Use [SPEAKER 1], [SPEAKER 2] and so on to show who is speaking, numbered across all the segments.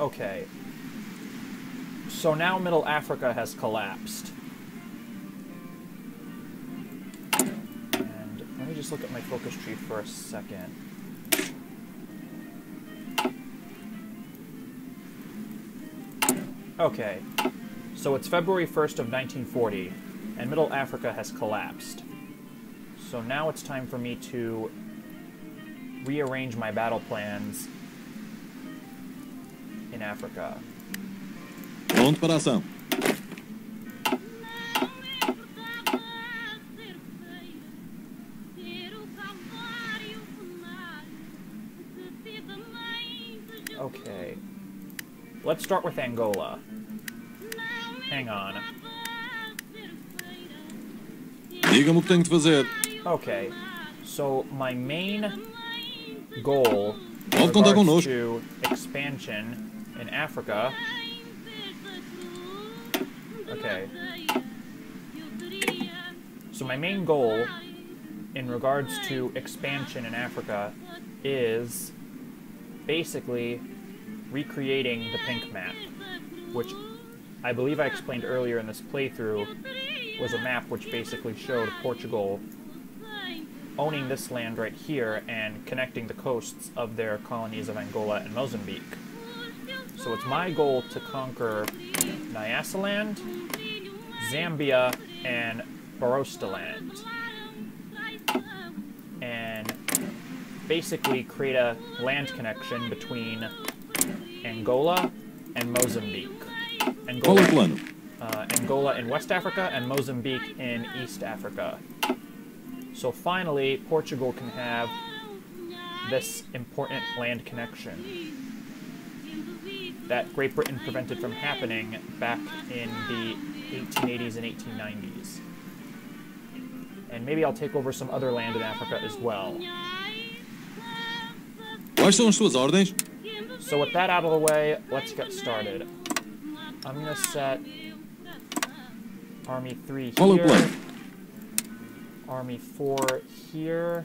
[SPEAKER 1] Okay. So now Middle Africa has collapsed. And let me just look at my focus tree for a second. Okay. So it's February 1st of 1940, and Middle Africa has collapsed. So now it's time for me to rearrange my battle plans in Africa.
[SPEAKER 2] Pronto para a ação.
[SPEAKER 1] Okay. Let's start with Angola. Hang on.
[SPEAKER 2] Diga-me o que tenho de fazer.
[SPEAKER 1] Okay. So my main goal
[SPEAKER 2] Pode contar conosco.
[SPEAKER 1] to expansion in Africa. Okay. So my main goal in regards to expansion in Africa is basically recreating the pink map, which I believe I explained earlier in this playthrough was a map which basically showed Portugal owning this land right here and connecting the coasts of their colonies of Angola and Mozambique. So it's my goal to conquer Nyasaland, Zambia, and Barotseland. And basically create a land connection between Angola and Mozambique.
[SPEAKER 2] Qual é o
[SPEAKER 1] Angola, uh, Angola in West Africa and Mozambique in East Africa. So finally, Portugal can have this important land connection that Great Britain prevented from happening back in the 1880s and 1890s. And maybe I'll take over some other land in Africa as well.
[SPEAKER 2] Quais são as suas?
[SPEAKER 1] So with that out of the way, let's get started. I'm gonna set Army 3
[SPEAKER 2] Qual é o
[SPEAKER 1] here. Army 4 here.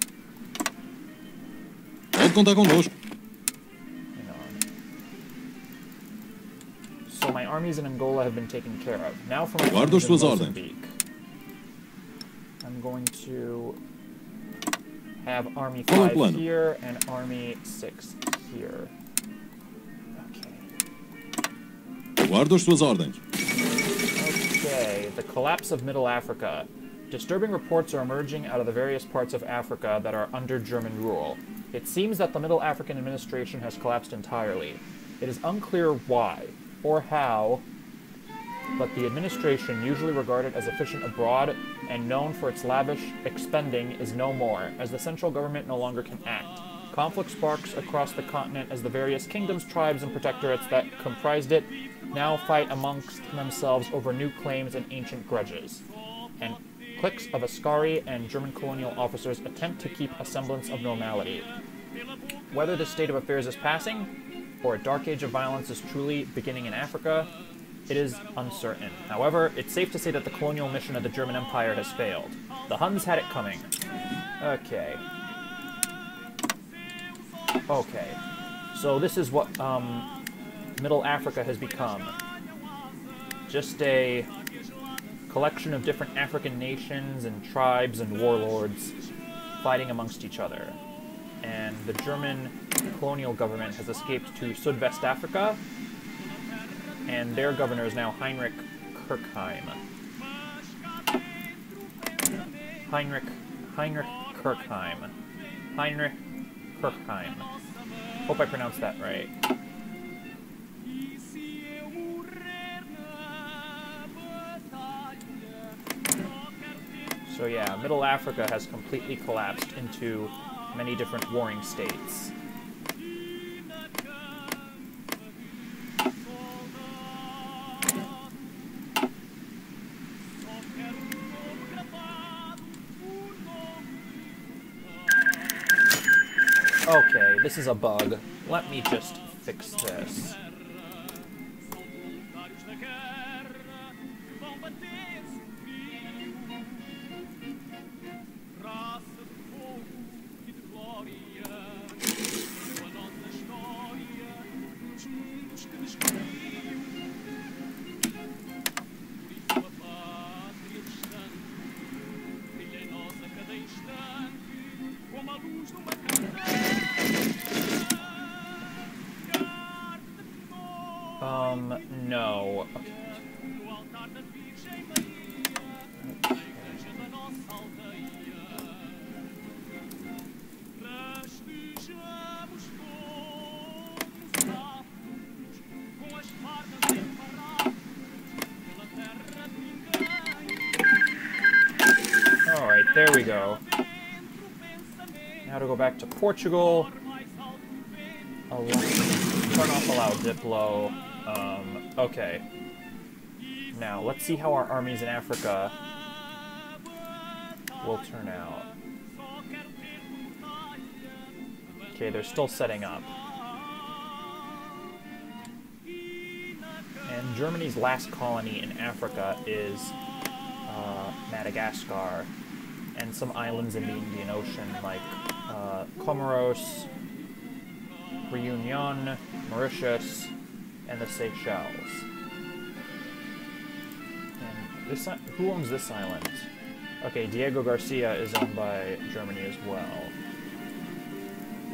[SPEAKER 2] Pode contar connosco.
[SPEAKER 1] So my armies in Angola have been taken care of. Now for my armies in. Mozambique. I'm going to have Army
[SPEAKER 2] Qual é o
[SPEAKER 1] 5 here and Army 6 here. Okay. Okay, the collapse of Middle Africa. Disturbing reports are emerging out of the various parts of Africa that are under German rule. It seems that the Middle African administration has collapsed entirely. It is unclear why or how, but the administration, usually regarded as efficient abroad and known for its lavish expending, is no more, as the central government no longer can act. Conflict sparks across the continent as the various kingdoms, tribes, and protectorates that comprised it now fight amongst themselves over new claims and ancient grudges. And cliques of Askari and German colonial officers attempt to keep a semblance of normality. Whether this state of affairs is passing, or a dark age of violence is truly beginning in Africa, it is uncertain. However, it's safe to say that the colonial mission of the German Empire has failed. The Huns had it coming. Okay. Okay. So this is what um, Middle Africa has become. Just a collection of different African nations and tribes and warlords fighting amongst each other. And the German colonial government has escaped to Sudwest Africa, and their governor is now Heinrich Kirchheim. Heinrich Heinrich Kirchheim. Heinrich Kirchheim. Hope I pronounced that right. So yeah, Middle Africa has completely collapsed into many different warring states. Okay, this is a bug. Let me just fix this. Go. Now to go back to Portugal. Allow, turn off allow Diplo. Um, okay. Now, let's see how our armies in Africa will turn out. Okay, they're still setting up. And Germany's last colony in Africa is uh, Madagascar some islands in the Indian Ocean like uh, Comoros, Reunion, Mauritius, and the Seychelles. And this who owns this island? Okay, Diego Garcia is owned by Germany as well.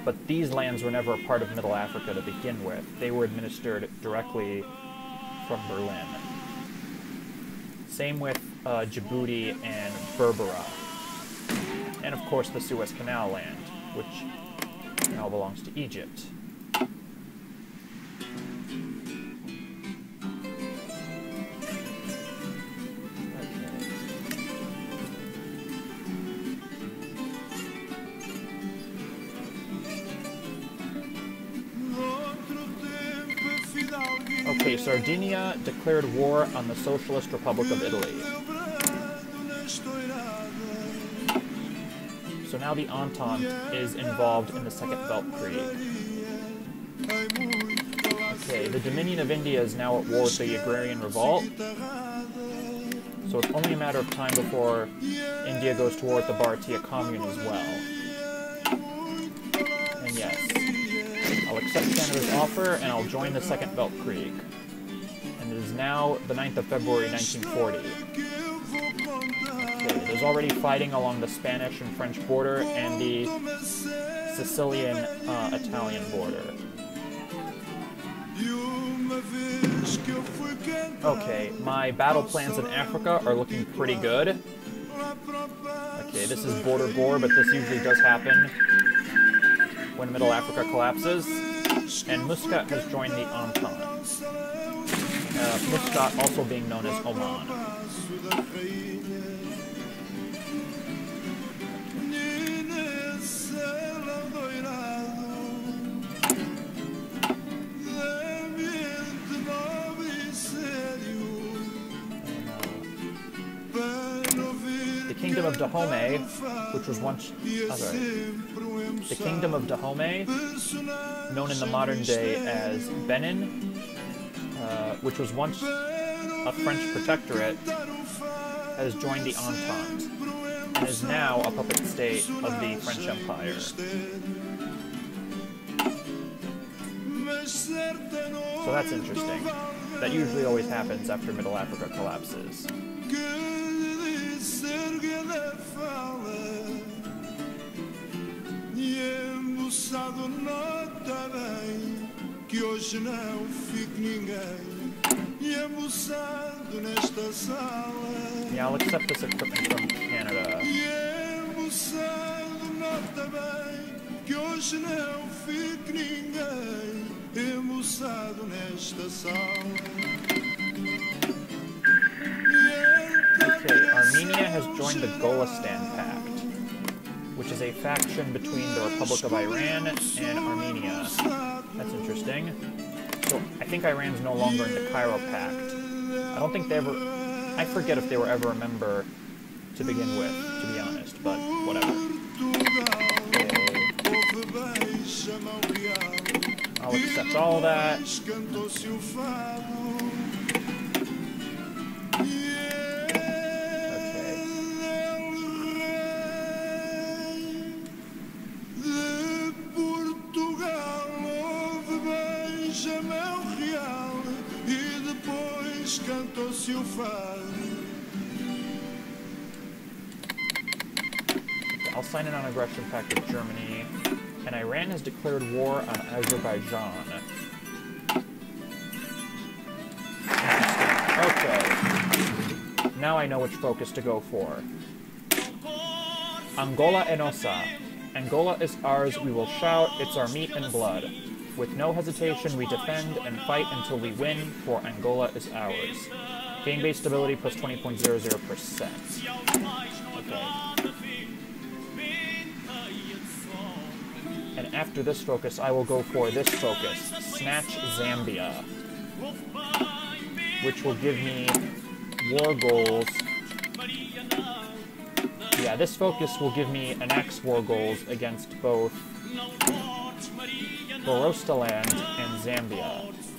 [SPEAKER 1] But these lands were never a part of Middle Africa to begin with. They were administered directly from Berlin. Same with uh, Djibouti and Berbera. And of course the Suez Canal land, which now belongs to Egypt. Okay. Sardinia declared war on the Socialist Republic of Italy. Now the Entente is involved in the Second Weltkrieg. Okay, the Dominion of India is now at war with the Agrarian Revolt. So it's only a matter of time before India goes to war with the Bharatiya Commune as well. And yes, I'll accept Canada's offer and I'll join the Second Weltkrieg. And it is now the 9th of February 1940. There's already fighting along the Spanish and French border and the Sicilian uh, Italian border. Okay, my battle plans in Africa are looking pretty good. Okay, this is border gore, but this usually does happen when Middle Africa collapses. And Muscat has joined the Entente. Uh, Muscat also being known as Oman. Kingdom of Dahomey, which was once... The Kingdom of Dahomey, known in the modern day as Benin, uh, which was once a French protectorate, has joined the Entente and is now a puppet state of the French Empire. So that's interesting. That usually always happens after Middle Africa collapses.
[SPEAKER 3] Embuçado nota bem que hoje não fico ninguém. Embuçado nesta sala
[SPEAKER 1] Yeah, I'll accept this equipment from Canada.
[SPEAKER 3] embuçado nota bem que hoje não fico ninguém. Embuçado nesta sala
[SPEAKER 1] Armenia has joined the Golistan Pact, which is a faction between the Republic of Iran and Armenia. That's interesting. So I think Iran's no longer in the Cairo Pact. I don't think they ever. I forget if they were ever a member to begin with, to be honest, but whatever. I'll accept all that. I'll sign a non-aggression pact with Germany, and Iran has declared war on Azerbaijan. Okay. Now I know which focus to go for. Angola É Nossa. Angola is ours, we will shout, it's our meat and blood. With no hesitation, we defend and fight until we win, for Angola is ours. Game based stability plus 20.00%. Okay. And after this focus, I will go for this focus, Snatch Zambia. Which will give me war goals. Yeah, this focus will give me an X war goals against both Barotseland and Zambia.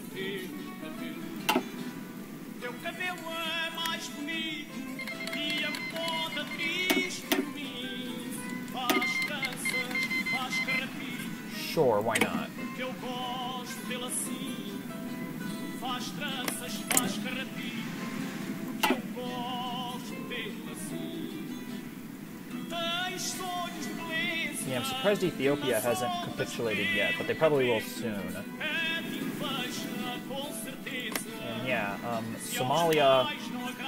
[SPEAKER 4] Sonhos de beleza,
[SPEAKER 1] Yeah, I'm surprised Ethiopia hasn't capitulated yet, but they probably will soon.
[SPEAKER 4] é de inveja, com certeza.
[SPEAKER 1] And yeah, um, Somalia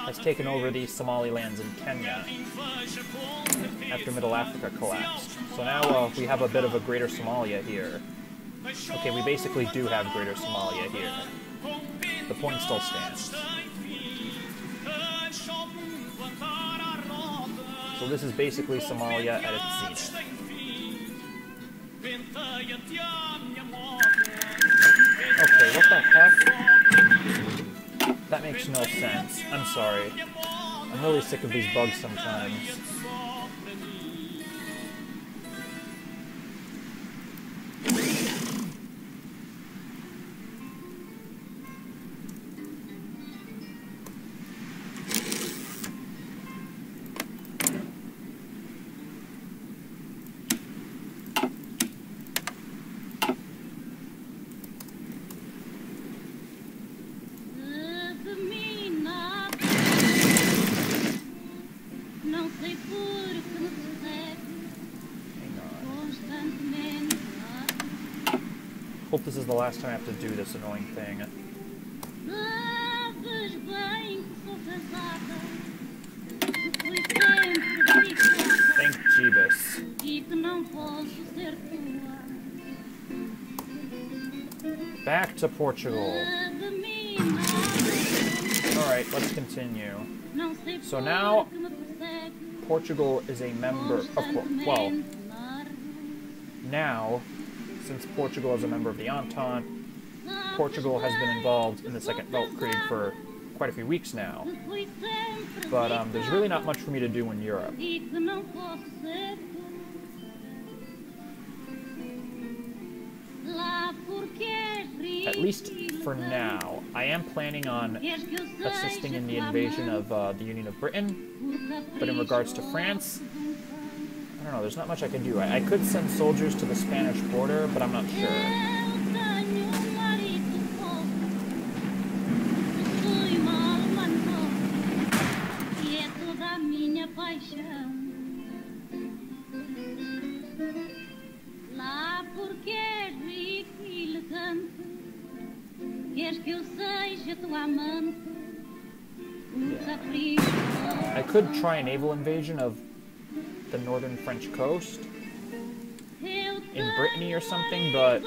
[SPEAKER 1] has taken over these Somalilands in Kenya after Middle Africa collapsed. So now uh, we have a bit of a Greater Somalia here. Okay, we basically do have Greater Somalia here. The point still stands. So this is basically Somalia at its zenith. Okay, what the heck? That makes no sense. I'm sorry. I'm really sick of these bugs sometimes. This is the last time I have to do this annoying thing. Thank Jeebus. Back to Portugal. Alright, let's continue. So now- Portugal is a member of well, now, since Portugal is a member of the Entente, Portugal has been involved in the Second Weltkrieg for quite a few weeks now. But um, there's really not much for me to do in Europe. At least for now. I am planning on assisting in the invasion of uh, the Union of Britain, but in regards to France, I don't know, there's not much I can do. I, I could send soldiers to the Spanish border, but I'm not sure.
[SPEAKER 5] Capricho
[SPEAKER 1] I could try a naval invasion of the northern French coast in Brittany or something, but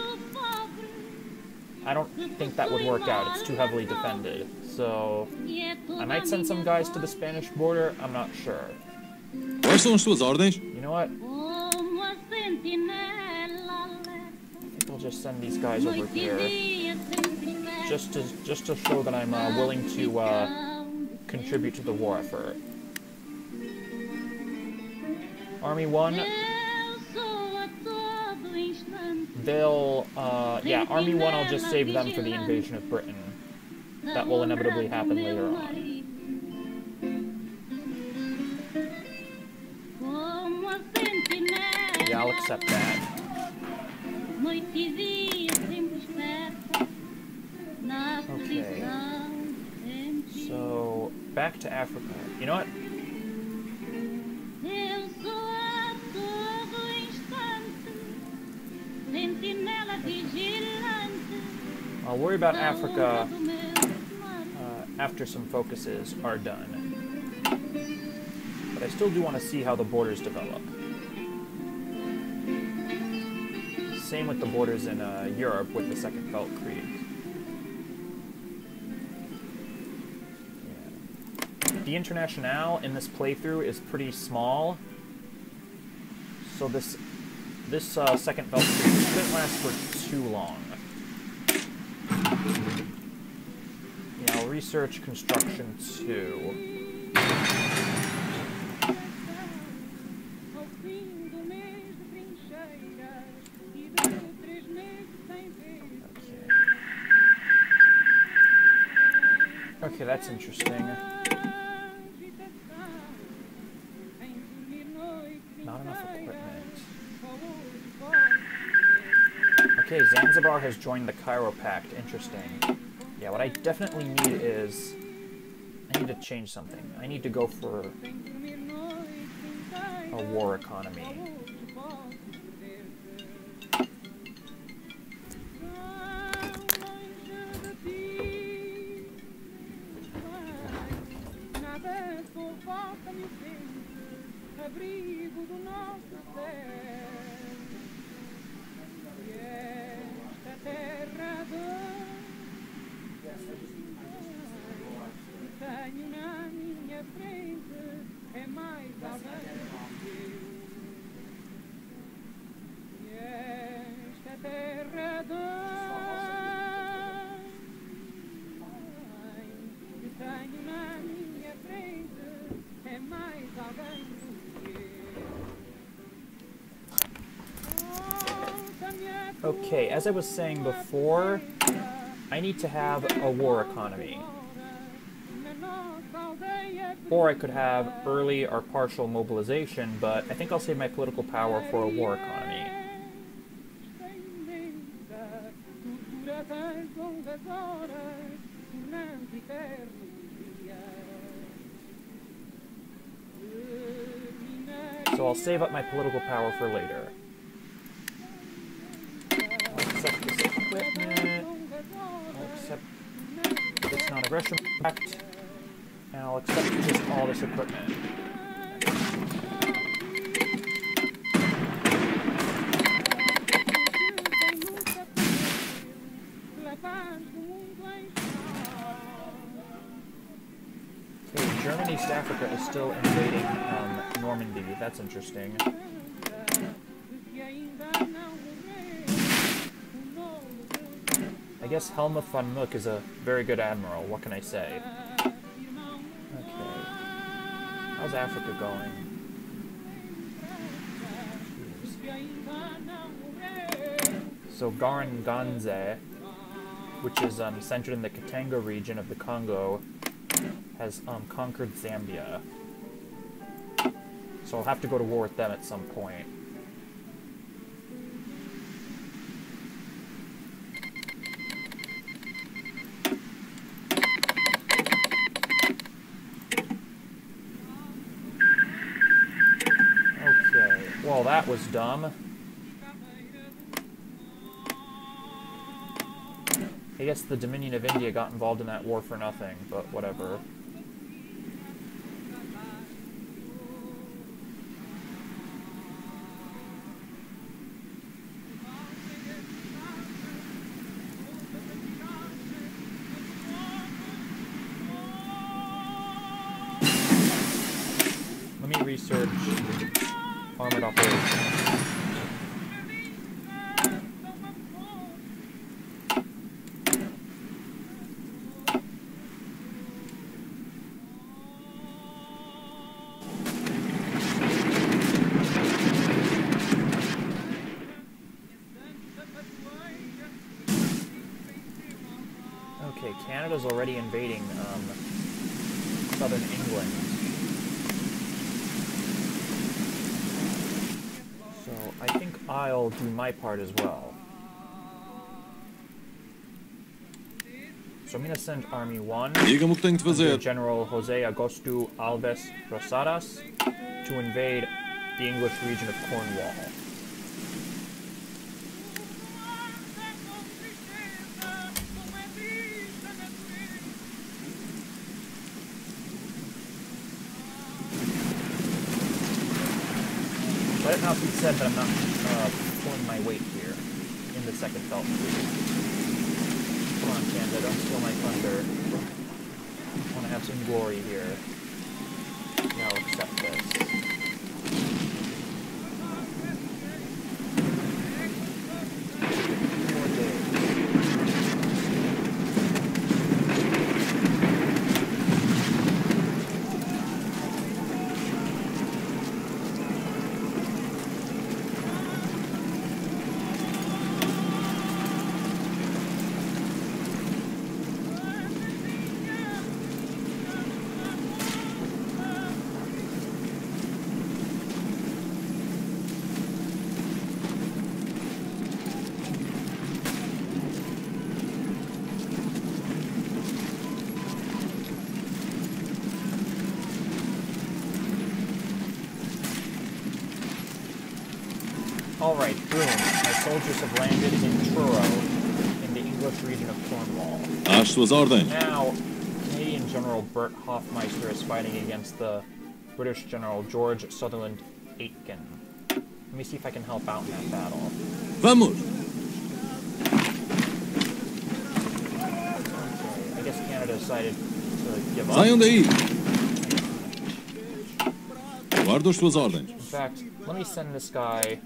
[SPEAKER 1] I don't think that would work out. It's too heavily defended. So
[SPEAKER 5] é toda
[SPEAKER 1] I
[SPEAKER 5] a
[SPEAKER 1] might send some guys to the. Spanish border. I'm not sure.
[SPEAKER 2] Quais são as suas?
[SPEAKER 1] You know what?
[SPEAKER 5] Como a sentinela alerta,
[SPEAKER 1] I think I'll just send these guys over here
[SPEAKER 5] dia sempre esperta,
[SPEAKER 1] just to just to show that I'm uh, willing to uh, contribute to the war effort. Army One,
[SPEAKER 5] Eu sou a todo instante
[SPEAKER 1] they'll uh, yeah, Army One. I'll just save them for the invasion of Britain. That will inevitably happen later on. Yeah, I'll accept that. Okay.
[SPEAKER 5] sempre
[SPEAKER 1] back to Africa. You know what?
[SPEAKER 5] A todo instante, sentinela vigilante.
[SPEAKER 1] I'll worry about Africa uh, after some focuses are done. But I still do want to see how the borders develop. Same with the borders in uh, Europe with the Second Weltkrieg. Yeah. The Internationale in this playthrough is pretty small, so this this uh, Second belt shouldn't last for too long. I'll research construction
[SPEAKER 6] ver.
[SPEAKER 1] Okay. Okay, that's interesting. Okay, Zanzibar has joined the Cairo Pact. Interesting. Yeah, what I definitely need is I need to change something. I need to go for a war economy. Okay, as I was saying before, I need to have a war economy. Or I could have early or partial mobilization, but I think I'll save my political power for a war economy. So I'll save up my political power for later. I'll accept this equipment. I'll accept non-aggression. And I'll accept just all this equipment. Okay, German East Africa is still invading um, Normandy. That's interesting. I guess Helmuth von Mücke is a very good admiral. What can I say? Okay. How's Africa going? Jeez. So Garanganze, which is um, centered in the Katanga region of the Congo, has um, conquered Zambia. So I'll have to go to war with them at some point. Okay, well was dumb. I guess the Dominion of India got involved in that war for nothing, but whatever. Canada's already invading um, southern England. So I think I'll do my part as well. So I'm gonna send Army 1
[SPEAKER 2] Diga-me o que tenho de
[SPEAKER 1] under. General Jose Augusto Alves Roçadas to invade the English region of Cornwall. Said that I'm not uh, pulling my weight here in the second belt. Come on, Canada, don't steal my thunder. I want to have some glory here. Now accept this. Four days. Alright, boom. My soldiers have landed in Truro, in the English region of Cornwall.
[SPEAKER 2] Às suas ordens.
[SPEAKER 1] Now, Canadian General Bert Hoffmeister is fighting against the British General George Sutherland Aitken. Let me see if I can help out in that battle.
[SPEAKER 2] Vamos!
[SPEAKER 1] I guess Canada decided to give up.
[SPEAKER 2] Saiam daí! Guardo as suas ordens.
[SPEAKER 1] In fact, let me send this guy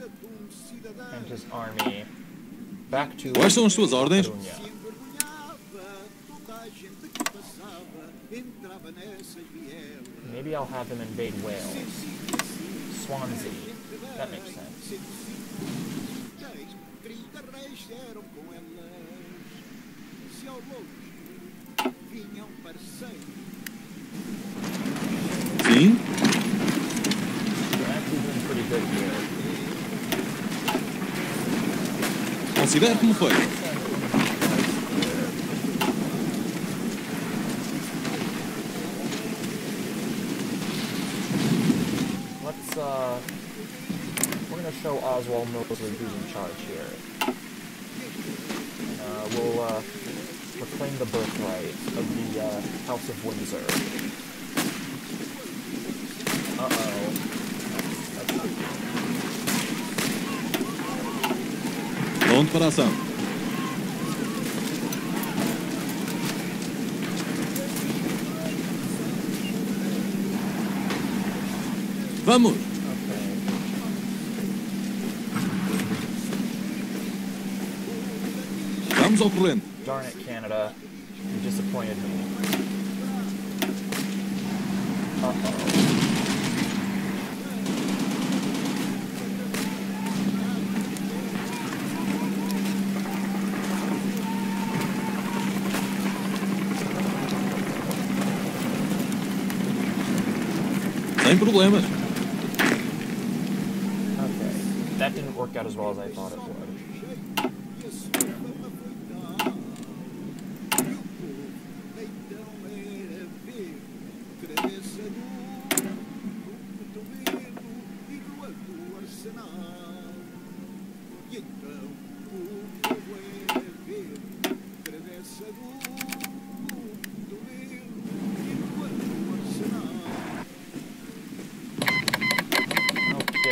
[SPEAKER 1] and his army back to
[SPEAKER 2] Quais são as suas ordens?
[SPEAKER 1] Catalunha.
[SPEAKER 3] Toda a gente que passava entrava nessas vielas.
[SPEAKER 1] Maybe I'll have him invade Wales. Swansea. That makes sense.
[SPEAKER 3] Dez, trinta reis eram com elas. Se ao longe vinha parceiro,
[SPEAKER 2] Sim?
[SPEAKER 1] We're actually doing pretty good here. Let's, uh... We're gonna show Oswald Mosley who's in charge here. Uh, we'll, uh, reclaim the birthright of the, uh, House of Windsor.
[SPEAKER 2] Pronto para ação. Vamos! Vamos ao corrente.
[SPEAKER 1] Darn it, Canada. You disappointed me. Okay. That didn't work out as well as I thought it would.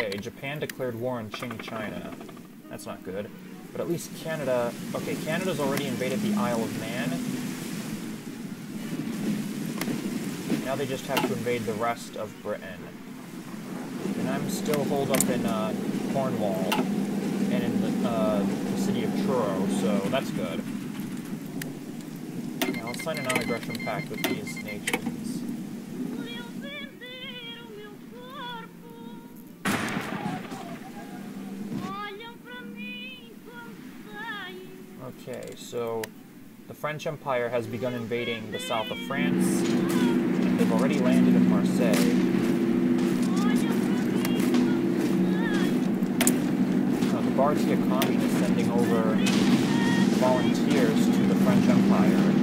[SPEAKER 1] Okay, Japan declared war on Qing China. That's not good. But at least Canada... Okay, Canada's already invaded the Isle of Man. Now they just have to invade the rest of Britain. And I'm still holed up in uh, Cornwall and in the, uh, the city of Truro, so that's good. Now I'll sign a non-aggression pact with these nations. So the French Empire has begun invading the south of France, and they've already landed in Marseille. Now, the commune is sending over volunteers to the French Empire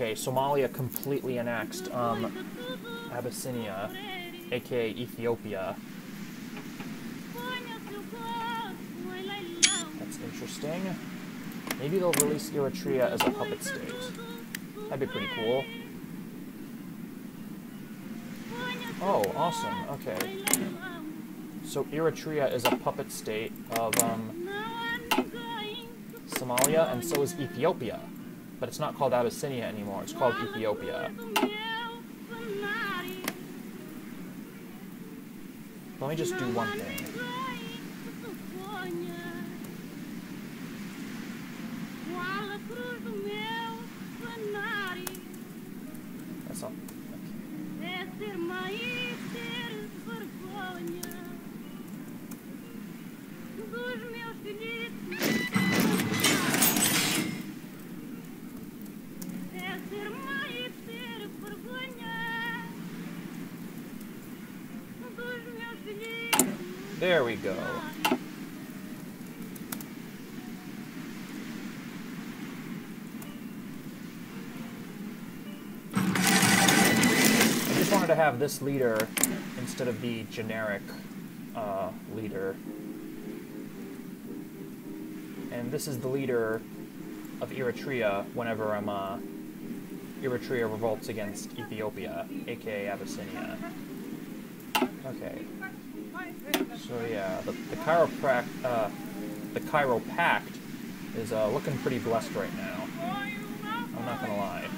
[SPEAKER 1] Okay, Somalia completely annexed um, Abyssinia, aka Ethiopia. That's interesting. Maybe they'll release Eritrea as a puppet state. That'd be pretty cool. Oh, awesome. Okay. So Eritrea is a puppet state of um, Somalia, and so is Ethiopia. But it's not called Abyssinia anymore. It's called Ethiopia. Let me just do one thing. There we go. I just wanted to have this leader instead of the generic uh, leader. And this is the leader of Eritrea whenever um, uh, Eritrea revolts against Ethiopia, aka Abyssinia. Okay. So yeah, the, the chiroprac, uh, the Cairo Pact is uh, looking pretty blessed right now. I'm not gonna lie.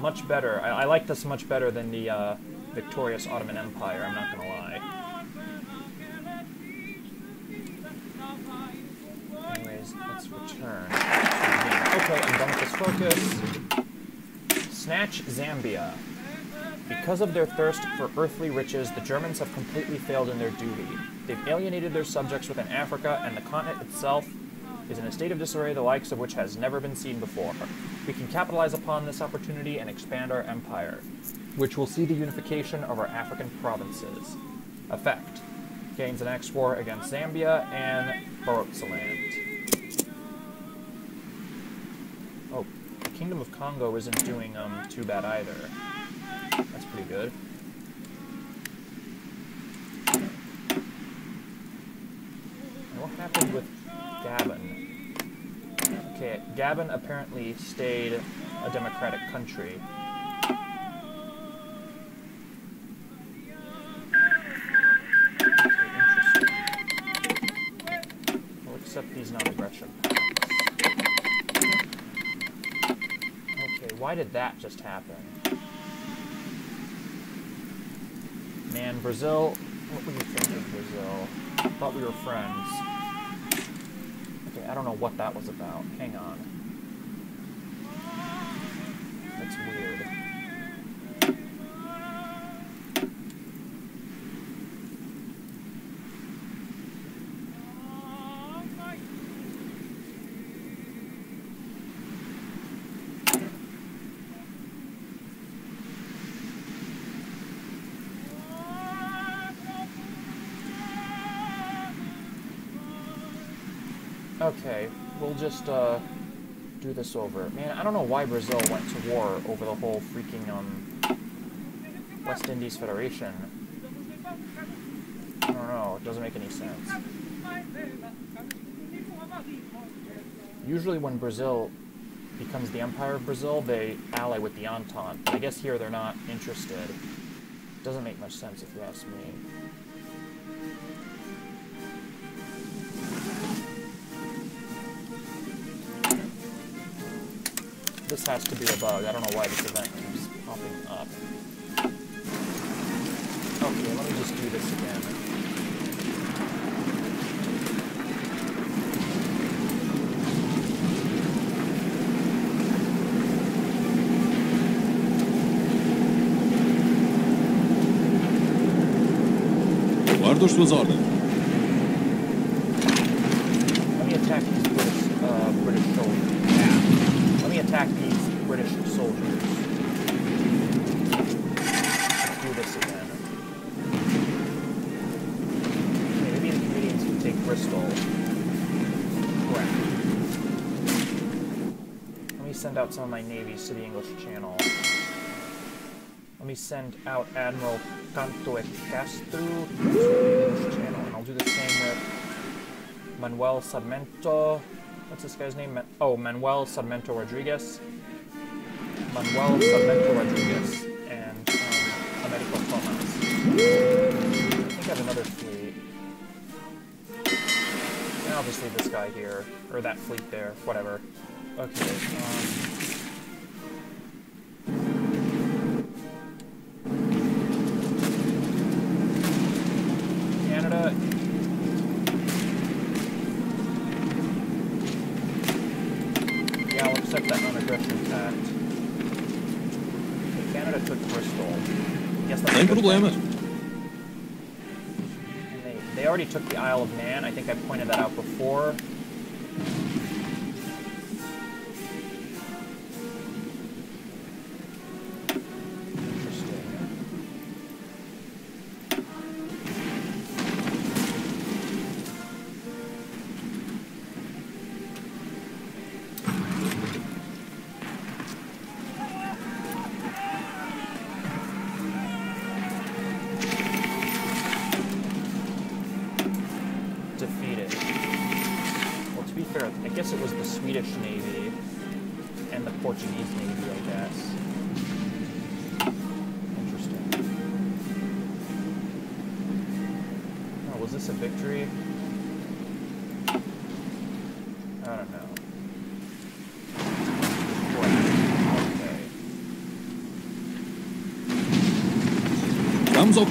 [SPEAKER 1] Much better. I, I like this much better than the uh, victorious Ottoman Empire. I'm not gonna lie. Anyways, let's return. Okay, I'm done with this focus. Snatch Zambia. Because of their thirst for earthly riches, the Germans have completely failed in their duty. They've alienated their subjects within Africa, and the continent itself is in a state of disarray the likes of which has never been seen before. We can capitalize upon this opportunity and expand our empire, which will see the unification of our African provinces. Effect. Gains an X war against Zambia and Barotseland. Kingdom of Congo isn't doing um too bad either. That's pretty good. And what happened with Gabon? Okay, Gabon apparently stayed a democratic country. Okay, interesting. We'll accept these non-aggression pacts. Okay, why that just happen? Man, Brazil, what were you thinking, Brazil? I Thought we were friends. Okay, I don't know what that was about. Hang on. That's weird. Okay, we'll just uh, do this over. Man, I don't know why Brazil went to war over the whole freaking um, West Indies Federation. I don't know, it doesn't make any sense. Usually when Brazil becomes the Empire of Brazil, they ally with the Entente, but I guess here they're not interested. Doesn't make much sense if you ask me. This has to be a bug. I don't know why this event keeps popping up. Okay, let me just do this again.
[SPEAKER 2] Guarda as suas ordens.
[SPEAKER 1] My navies to the English Channel. Let me send out Admiral Canto e Castro to the English Channel, and I'll do the same with Manuel Sarmento. What's this guy's name? Oh, Manuel Sarmento Rodriguez. Manuel Sarmento Rodriguez and um, Americo Thomas. I think I have another fleet. And obviously this guy here, or that fleet there, whatever. Okay. Um, Guess guess it was the Swedish Navy and the Portuguese Navy, I guess. Interesting. Oh, was this a victory? I don't know. Okay.
[SPEAKER 2] Estamos ao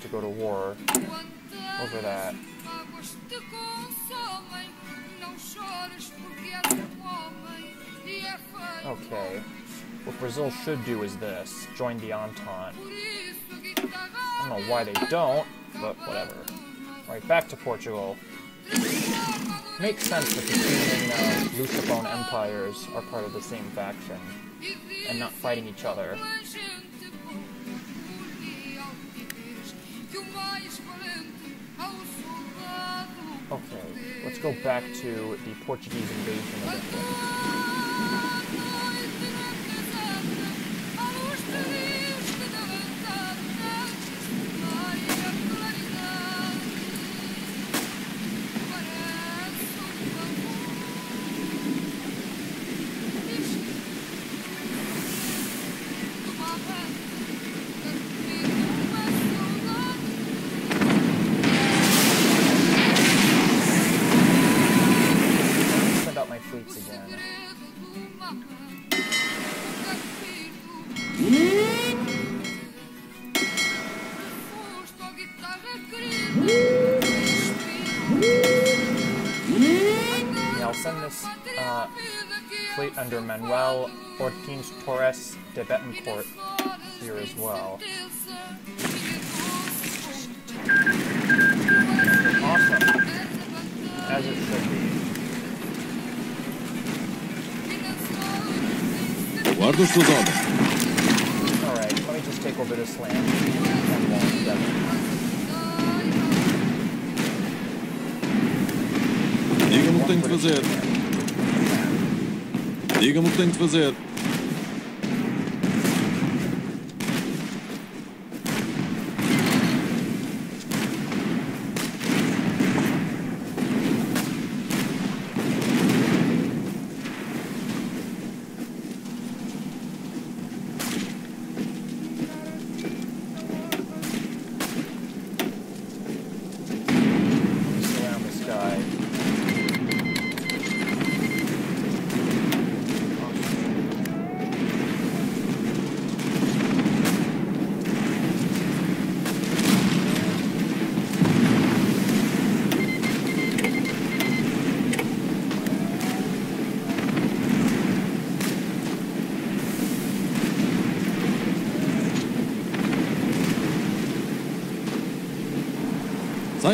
[SPEAKER 1] to go to war over that? Okay. What Brazil should do is this join the Entente. I don't know why they don't, but whatever. Right, back to Portugal. Makes sense that the two uh, Lusophone empires are part of the same faction and not fighting each other. Okay, let's go back to the Portuguese invasion I'll send this uh, fleet under Manuel Ortiz Torres de Betancourt here as well. Awesome. As it should be.
[SPEAKER 2] Guarda.
[SPEAKER 1] Alright, let me just take over this land.
[SPEAKER 2] Diga-me o que tenho de fazer. Diga-me o que tenho de fazer.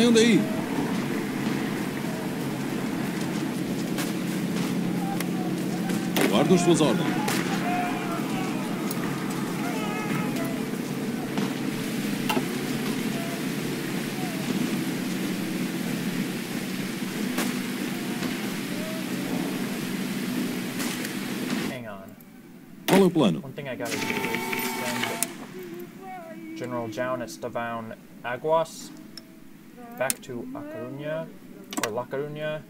[SPEAKER 2] Saiam daí. Guardo as suas ordens.
[SPEAKER 1] Hang on.
[SPEAKER 2] Qual é o plano?
[SPEAKER 1] One thing I gotta do is send General João Estevan Aguas back to A Coruña, or La Coruña,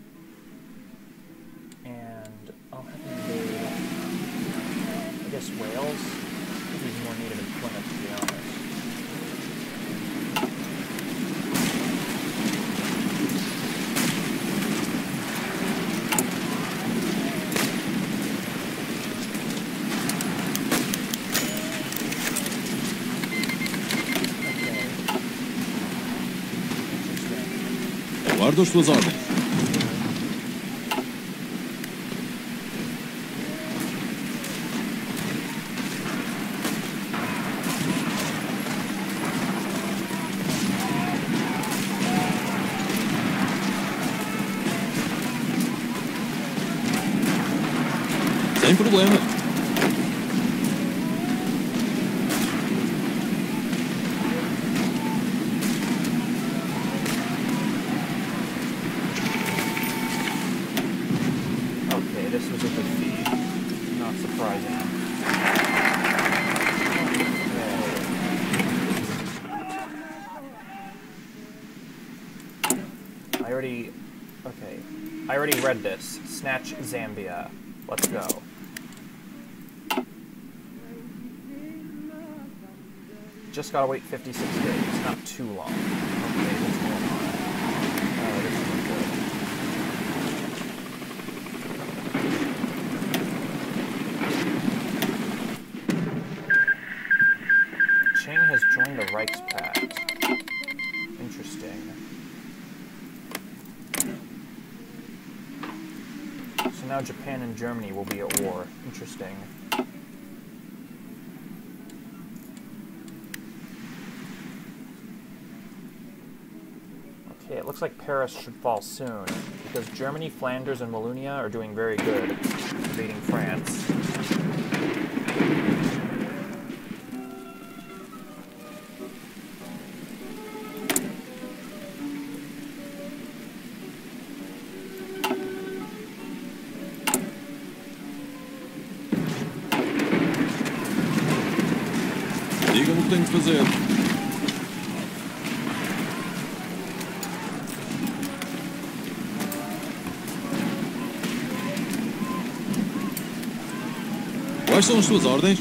[SPEAKER 1] Interesting.
[SPEAKER 2] Guardo as suas ordens. Sem problema.
[SPEAKER 1] Snatch Zambia. Let's go. Just gotta wait 56 days. Not too long. Okay, what's going on? Oh, this isn't good. Qing has joined the Reichspakt. Interesting. So now Japan and Germany will be at war. Interesting. Okay, it looks like Paris should fall soon, because Germany, Flanders, and Wallonia are doing very good, invading France.
[SPEAKER 2] São as suas ordens?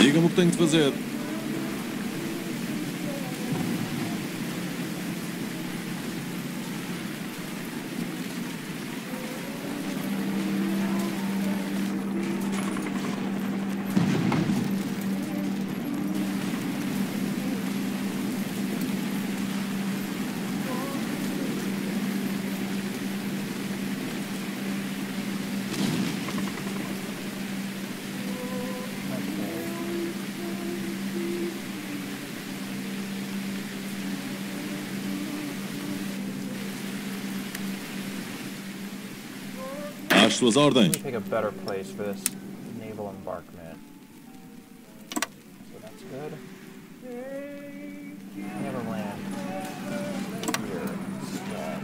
[SPEAKER 2] Diga-me o que tenho de fazer. Suas
[SPEAKER 1] Let
[SPEAKER 2] ordens.
[SPEAKER 1] me pick a better place for this naval embarkment. So that's good. Never land here instead.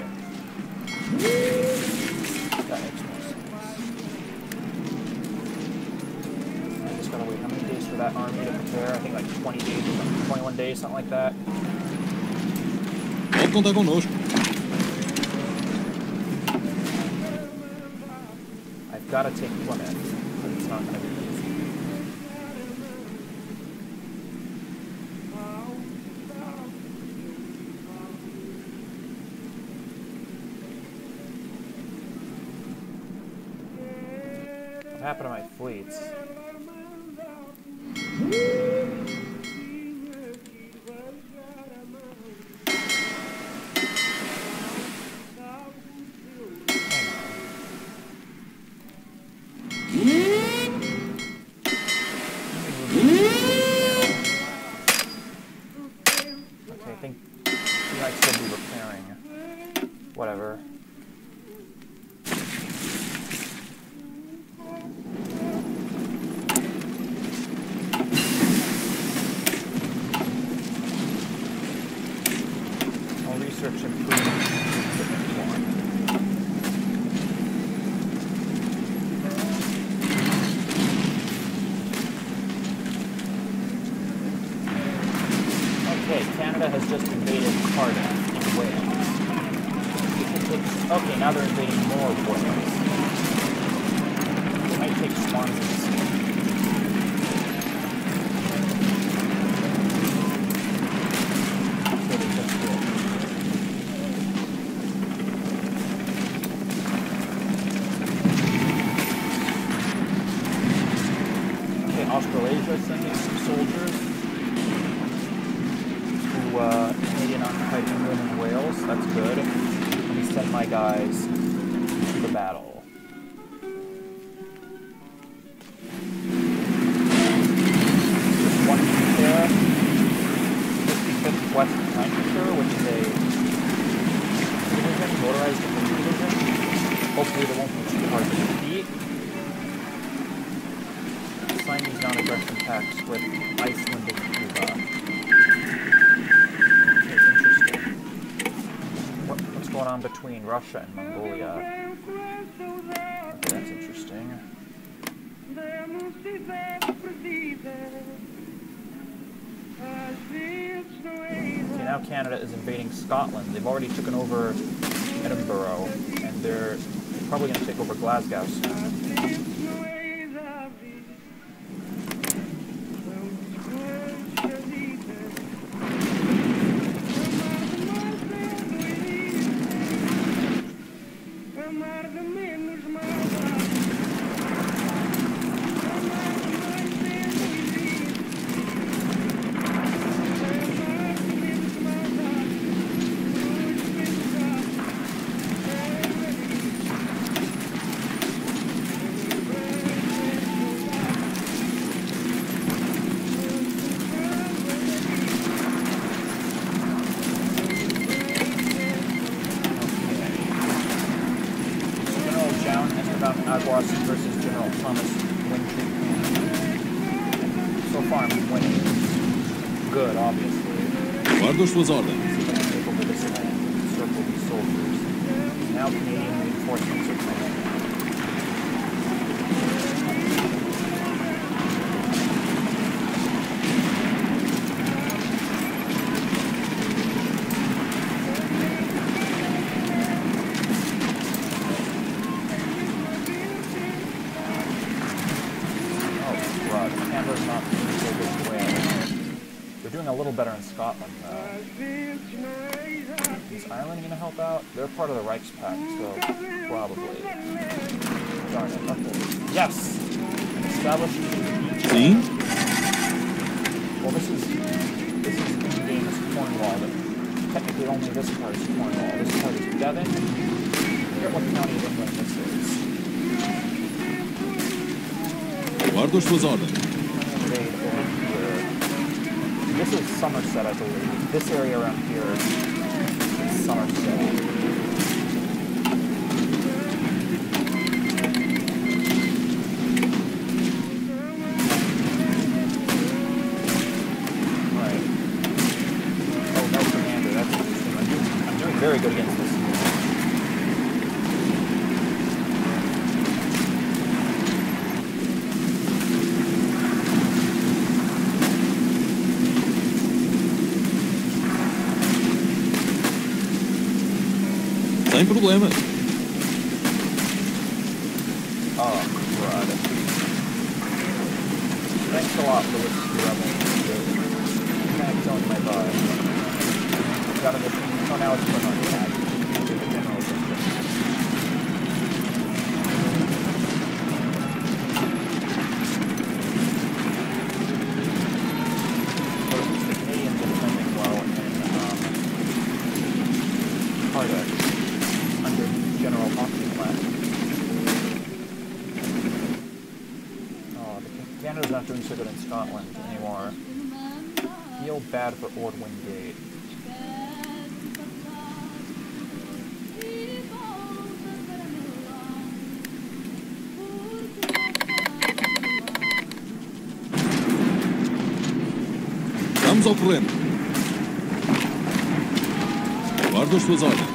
[SPEAKER 1] That makes more sense. I just gotta wait how many days for that army to prepare? I think like 20 days 21 days, something like that.
[SPEAKER 2] Pode contar conosco.
[SPEAKER 1] Gotta take Plymouth, but it's not gonna be going on between Russia and Mongolia. Okay, that's interesting. Okay, now Canada is invading Scotland. They've already taken over Edinburgh, and they're probably going to take over Glasgow soon. maçımız orada.
[SPEAKER 2] Sem problema.
[SPEAKER 1] Oh, crud. Thanks a lot, for Lewis. Rebel. Max on my bar. Got it. So now it's put on the الرمل برضه شوزارة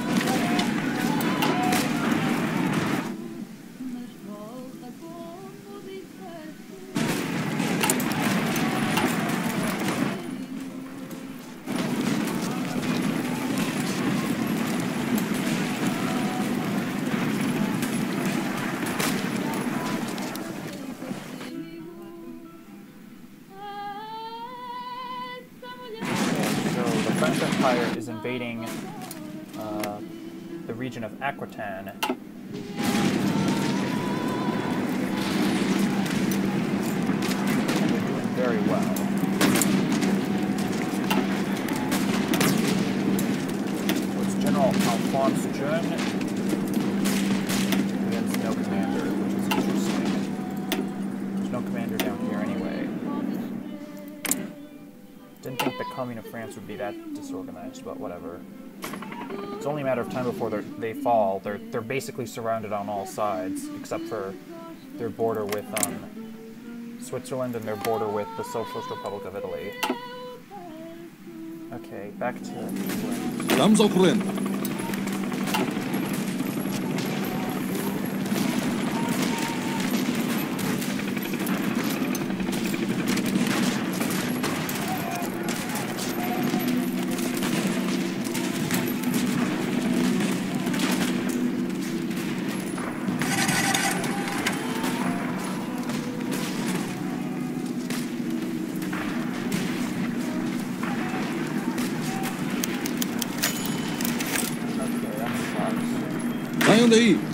[SPEAKER 1] France would be that disorganized, but whatever. It's only a matter of time before they're, fall. They're they're basically surrounded on all sides, except for their border with um, Switzerland and their border with the Socialist Republic of Italy. Okay, back to England. ahí.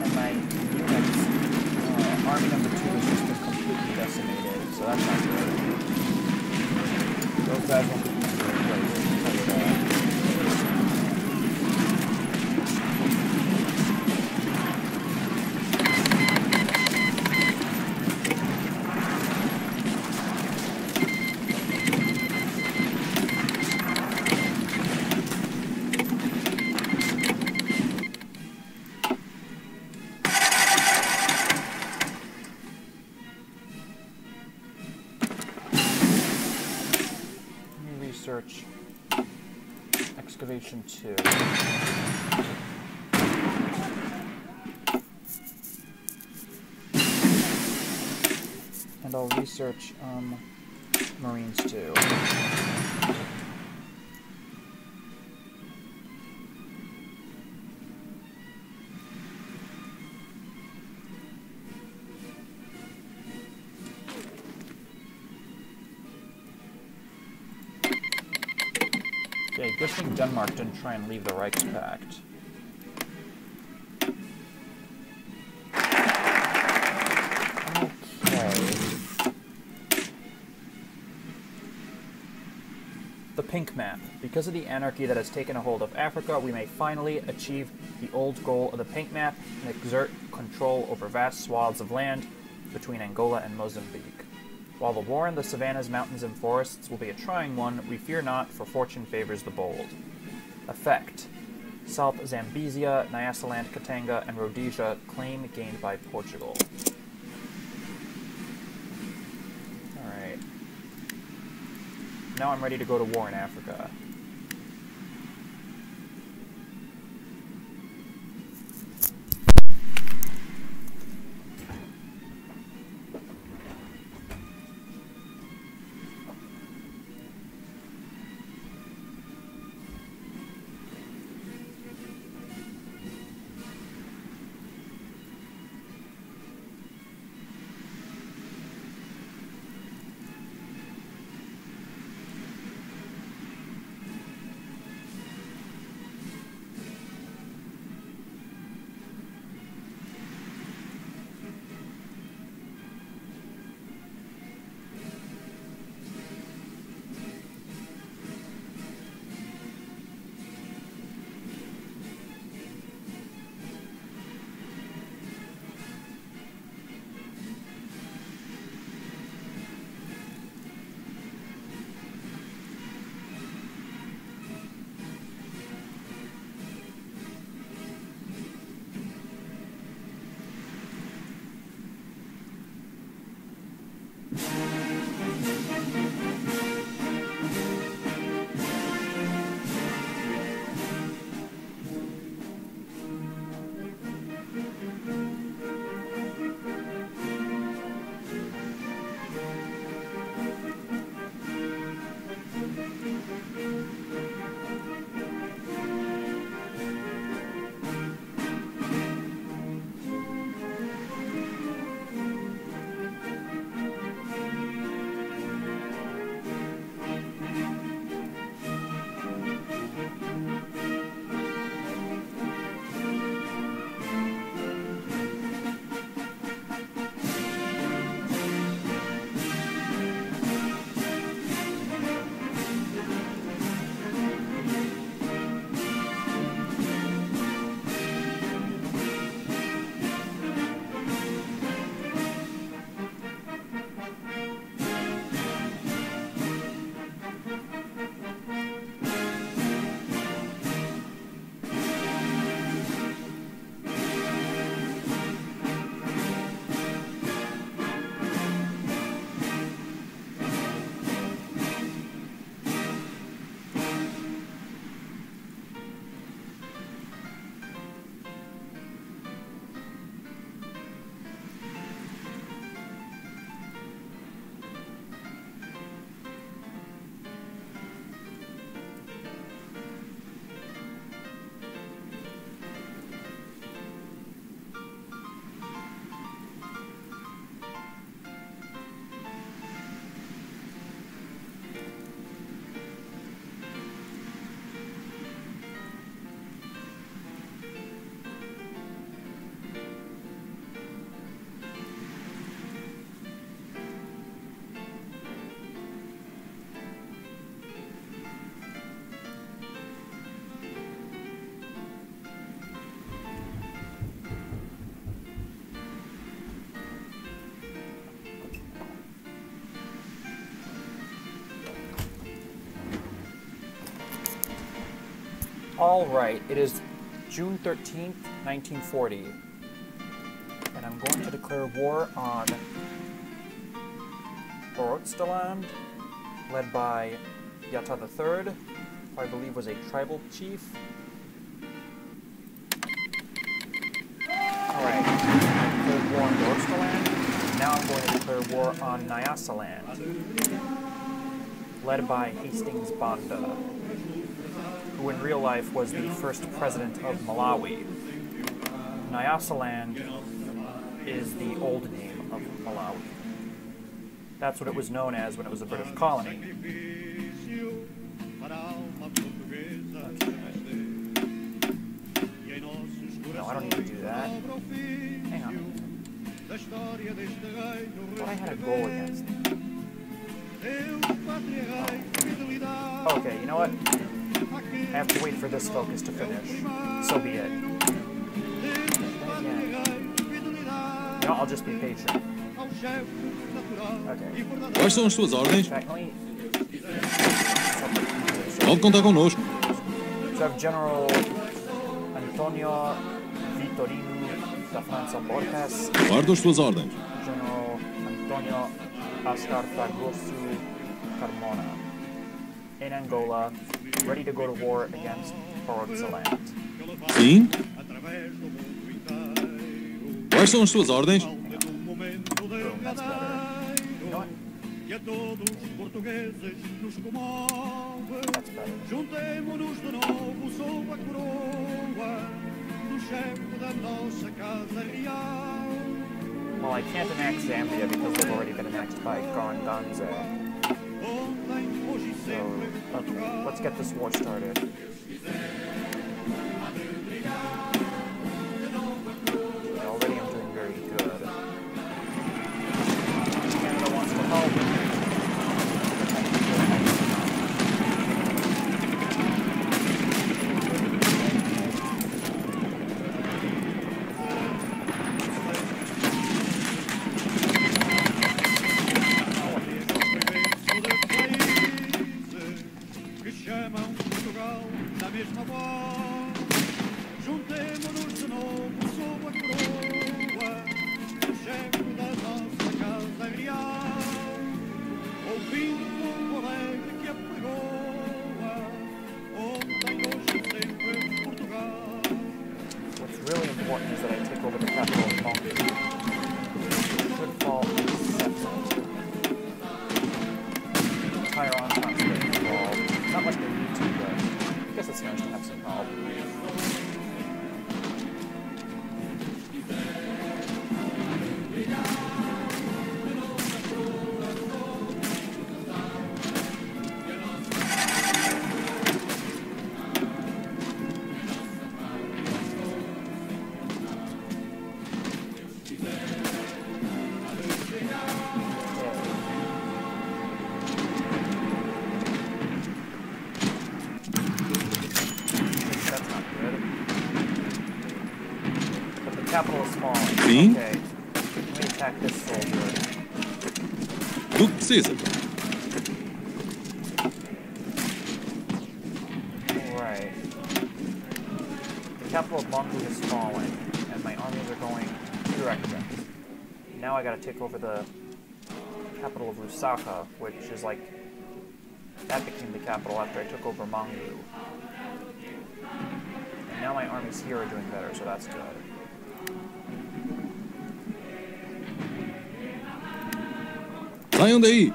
[SPEAKER 1] Research um, Marines too. Okay, good thing Denmark didn't try and leave the Reichspakt. Pink map. Because of the anarchy that has taken a hold of Africa, we may finally achieve the old goal of the pink map and exert control over vast swaths of land between Angola and Mozambique. While the war in the savannas, mountains, and forests will be a trying one, we fear not, for fortune favors the bold. Effect South Zambezia, Nyasaland, Katanga, and Rhodesia claim gained by Portugal. Alright. Now I'm ready to go to war in Africa. All right, it is June 13th, 1940. And I'm going to declare war on Barotseland, led by Yeta III, who I believe was a tribal chief. Alright, declared war on Barotseland. Now I'm going to declare war on Nyasaland, led by Hastings Banda in real life was the first president of Malawi. Nyasaland is the old name of Malawi. That's what it was known as when it was a British colony. No, I don't need to do that. Hang on. Thought I had a goal against. Oh. Okay, you know what? I have to wait for this focus to finish. So be it. You know, I'll just be patient. Okay.
[SPEAKER 2] Quais são as suas ordens? Pode contar connosco.
[SPEAKER 1] So I have General Antonio Vitorino da França Borges,
[SPEAKER 2] Guardo as suas ordens.
[SPEAKER 1] General Antonio Oscar Fragoso Carmona in Angola, ready to go to war against Orotzaland.
[SPEAKER 2] Sim. Quais são as suas ordens?
[SPEAKER 3] Juntemo-nos de novo sob a coroa do chefe da nossa casa real.
[SPEAKER 1] Well, I can't annex Zambia because they've already been annexed by Garanganze. Okay, let's get this war started. Alright. The capital of Mongu has fallen, and my armies are going two. Now I gotta take over the capital of Lusaka, which is like that became the capital after I took over Mongu. And now my armies here are doing better, so that's good.
[SPEAKER 2] Saiam daí.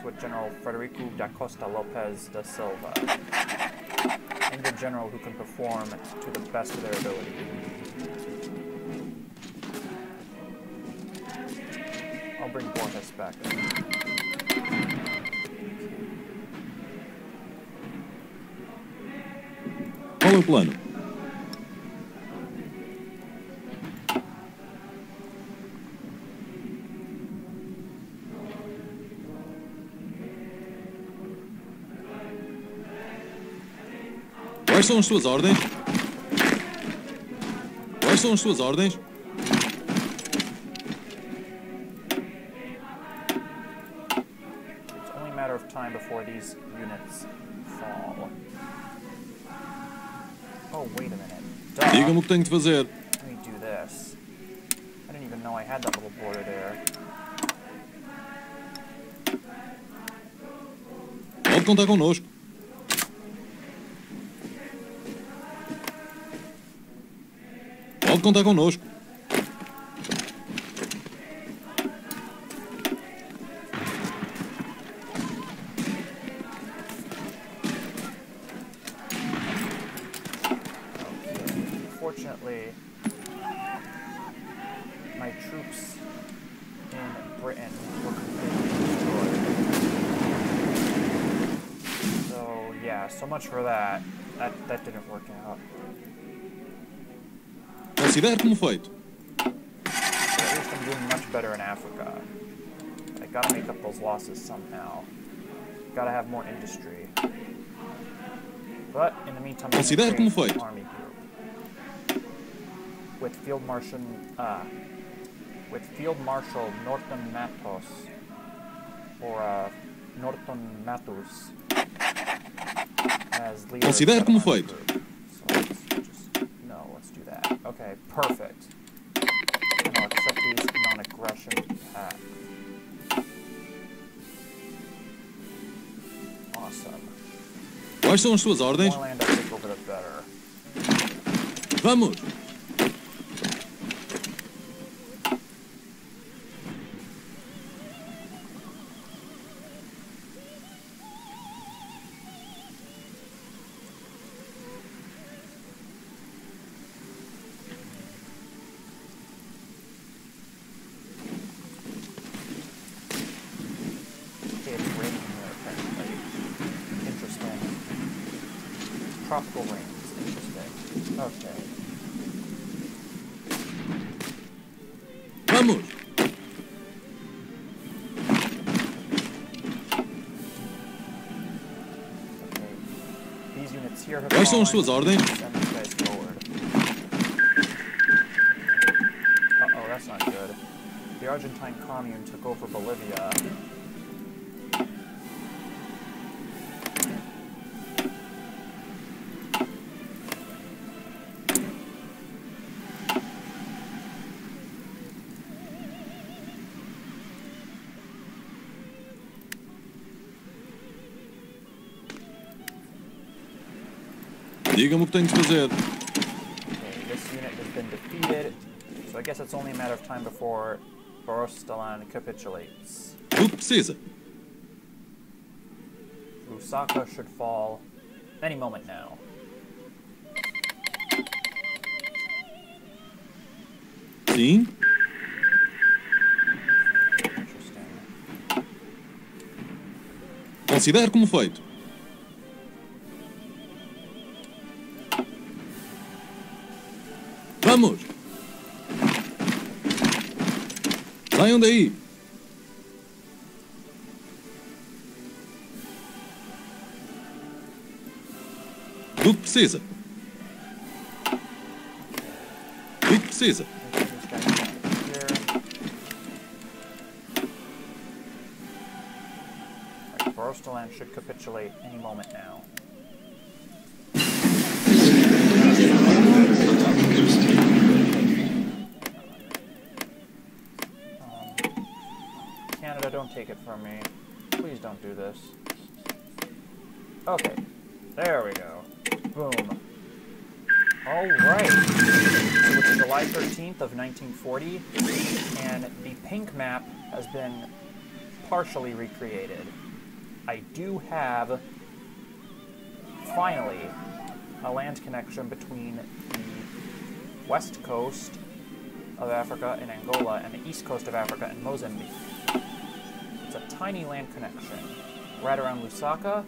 [SPEAKER 1] With General Frederico da Costa Lopez da Silva. And a general who can perform to the best of their ability. I'll bring Borges back.
[SPEAKER 2] O plano? Quais são as suas ordens? Quais são as suas ordens?
[SPEAKER 1] It's only a matter of time before these units fall. Oh, wait a minute.
[SPEAKER 2] Diga-me o que tenho de fazer.
[SPEAKER 1] Let me do this. I didn't even know I had that little border there.
[SPEAKER 2] Pode contar connosco. Contar connosco. Considere como feito.
[SPEAKER 1] Better in Africa. Gotta make up those losses somehow. Gotta have more industry. But in the meantime, I'm gonna
[SPEAKER 2] Considere como feito.
[SPEAKER 1] army group with Field Marshal uh, with Field Marshal Norton Matos or uh, Norton Matus as leader.
[SPEAKER 2] Considere como feito.
[SPEAKER 1] group.
[SPEAKER 2] Quais são as suas ordens?
[SPEAKER 1] More land I take over, the better.
[SPEAKER 2] Vamos! Ordens?
[SPEAKER 1] Send these guys forward. Uh-oh, that's not good. The Argentine commune took over Bolivia.
[SPEAKER 2] Diga-me o que tenho de fazer.
[SPEAKER 1] Okay, this unit has been defeated, so I guess it's only a matter of time before Borostalan capitulates.
[SPEAKER 2] Do que precisa.
[SPEAKER 1] Lusaka should fall any moment now.
[SPEAKER 2] Sim? Considere como feito. Saiam daí! Do precisa. Que precisa.
[SPEAKER 1] Should capitulate any moment now. Don't do this. Okay, there we go. Boom. Alright. So it's July 13th of 1940, and the pink map has been partially recreated. I do have, finally, a land connection between the west coast of Africa in Angola and the east coast of Africa in Mozambique. Tiny land connection right around Lusaka,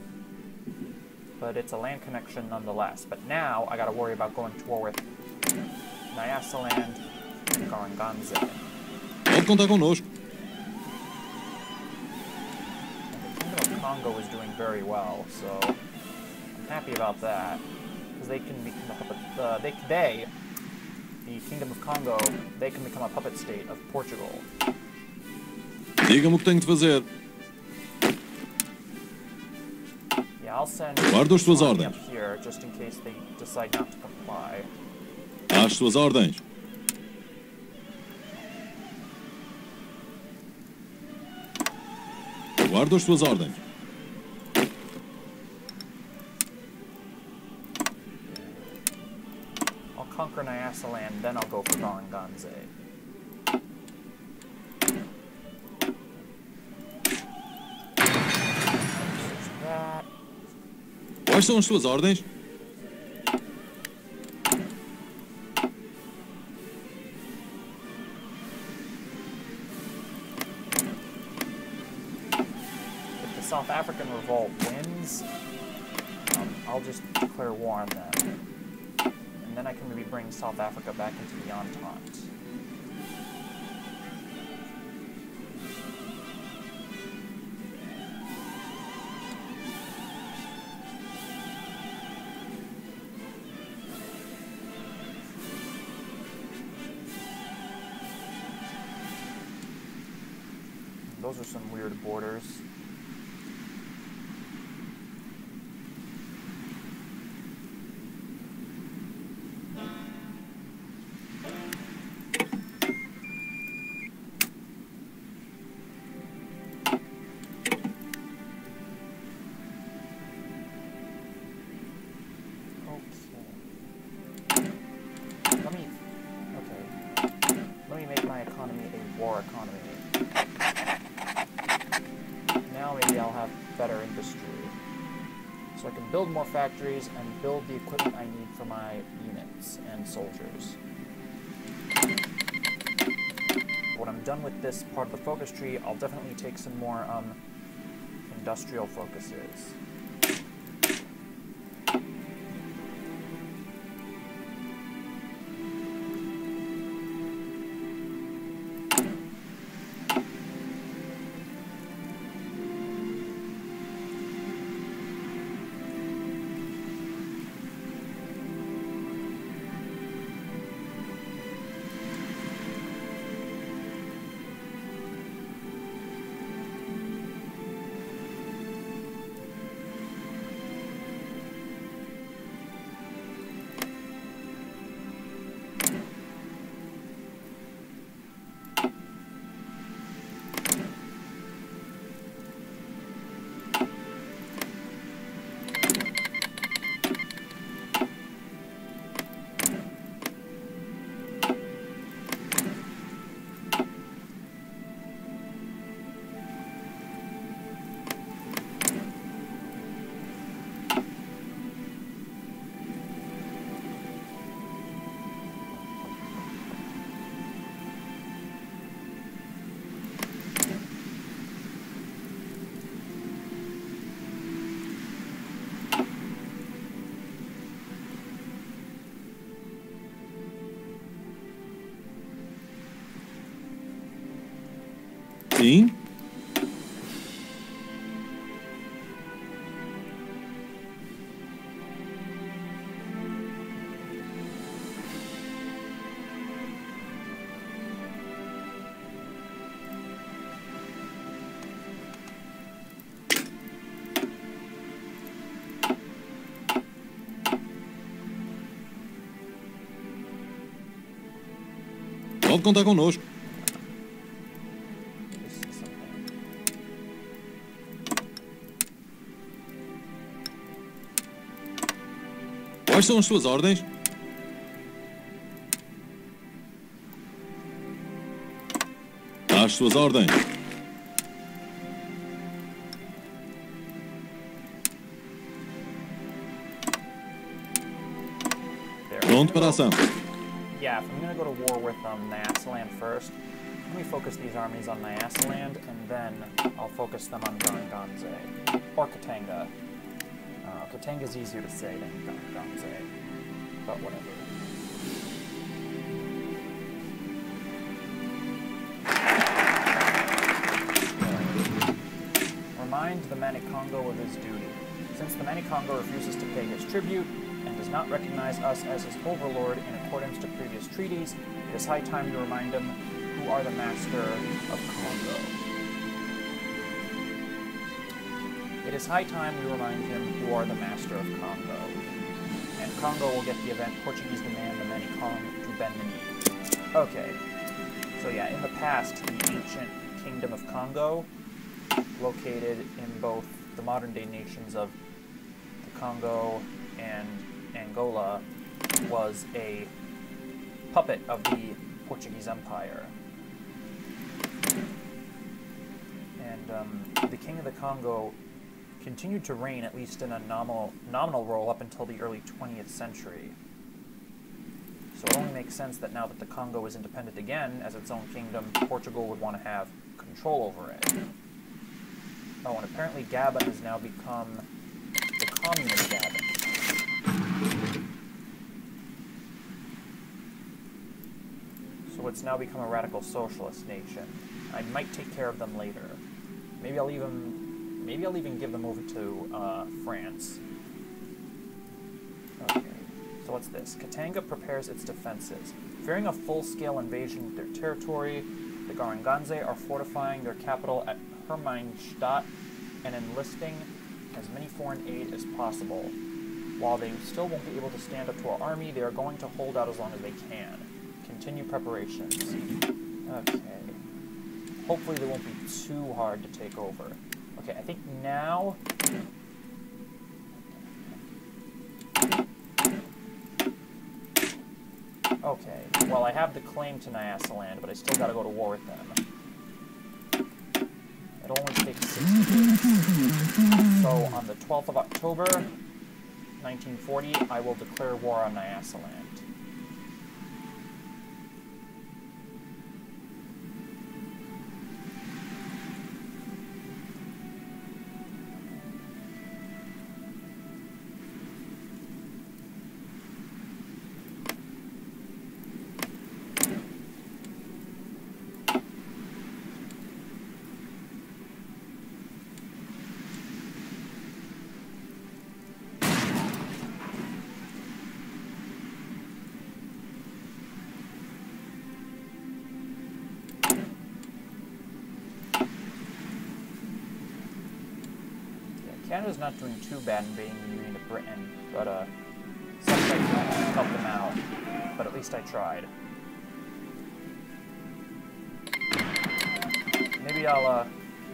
[SPEAKER 1] but it's a land connection nonetheless. But now I gotta worry about going to war with Nyasaland and Garanganze.
[SPEAKER 2] Pode contar conosco.
[SPEAKER 1] And the Kingdom of Congo is doing very well, so I'm happy about that. because they can become a puppet. Uh, they, they, the Kingdom of Congo, they can become a puppet state of Portugal.
[SPEAKER 2] Diga-me o que tenho de fazer. Suas ordens. Guardo as suas ordens.
[SPEAKER 1] I'll conquer Nyasaland, then I'll go for
[SPEAKER 2] Garanganze. São as suas ordens?
[SPEAKER 1] If the South African revolt wins, um, I'll just declare war on them. And then I can maybe bring South Africa back into the Entente. Borders. Build more factories and build the equipment I need for my units and soldiers. When I'm done with this part of the focus tree, I'll definitely take some more um, industrial focuses.
[SPEAKER 2] Sim. Pode contar connosco. Quais são as suas ordens? Às suas ordens. Pronto para a ação.
[SPEAKER 1] Yeah, if I'm gonna go to war with um, Nyasaland first, let me focus these armies on Nyasaland, and then I'll focus them on Garanganze. Or Katanga. Uh, Katanga's easier to say than Garanganze. But whatever. Remind the Manikongo of his duty. Since the Manikongo refuses to pay his tribute, and does not recognize us as his overlord in accordance to previous treaties, it is high time to remind him who are the master of Congo. It is high time we remind him who are the master of Congo. And Congo will get the event Portuguese demand the many Kong to bend the knee. Okay. So yeah, in the past, the ancient kingdom of Congo, located in both the modern day nations of the Congo and Angola, was a puppet of the Portuguese Empire. And um, the king of the Congo continued to reign, at least in a nominal, nominal role, up until the early 20th century. So it only makes sense that now that the Congo is independent again as its own kingdom, Portugal would want to have control over it. Oh, and apparently Gabon has now become the communist Gabon. So it's now become a radical socialist nation. I might take care of them later. Maybe I'll even, maybe I'll even give them over to uh, France. Okay. So what's this? Katanga prepares its defenses. Fearing a full-scale invasion of their territory, the Garanganze are fortifying their capital at Hermannstadt and enlisting as many foreign aid as possible. While they still won't be able to stand up to our army, they are going to hold out as long as they can. Continue preparations. Okay. Hopefully they won't be too hard to take over. Okay, I think now... Okay, well I have the claim to Nyasaland, but I still gotta go to war with them. It'll only takes six days. So on the 12th of October, 1940, I will declare war on Nyasaland. Canada's not doing too bad invading the Union of Britain, but uh, I can't help them out. But at least I tried. Maybe I'll uh,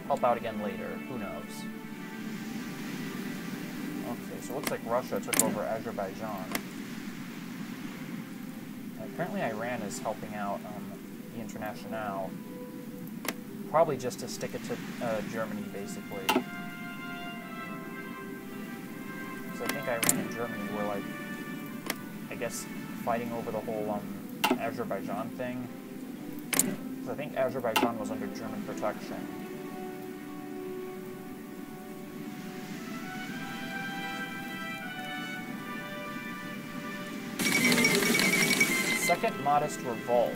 [SPEAKER 1] help out again later. Who knows? Okay, so it looks like Russia took over Azerbaijan. Apparently Iran is helping out um, the Internationale. Probably just to stick it to uh, Germany, basically. So I think Iran and Germany were like, I guess, fighting over the whole um, Azerbaijan thing. 'Cause I think Azerbaijan was under German protection. Second modest revolt.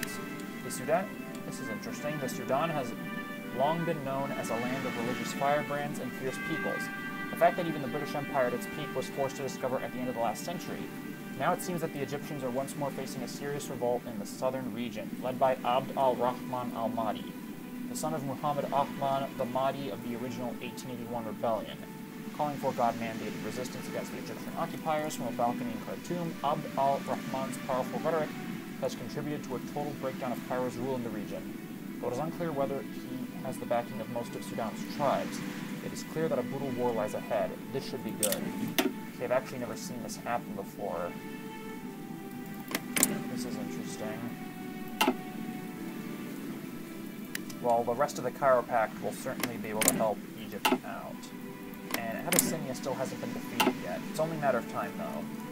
[SPEAKER 1] The Sudan. This is interesting. The Sudan has long been known as a land of religious firebrands and fierce peoples. The fact that even the British Empire at its peak was forced to discover at the end of the last century. Now it seems that the Egyptians are once more facing a serious revolt in the southern region, led by Abd al-Rahman al-Mahdi, the son of Muhammad Ahmad, the Mahdi of the original 1881 rebellion. Calling for God-mandated resistance against the Egyptian occupiers from a balcony in Khartoum, Abd al-Rahman's powerful rhetoric has contributed to a total breakdown of Cairo's rule in the region. Though it is unclear whether he has the backing of most of Sudan's tribes, it is clear that a brutal war lies ahead. This should be good. Okay, I've actually never seen this happen before. This is interesting. Well, the rest of the Cairo Pact will certainly be able to help Egypt out. And Abyssinia still hasn't been defeated yet. It's only a matter of time, though.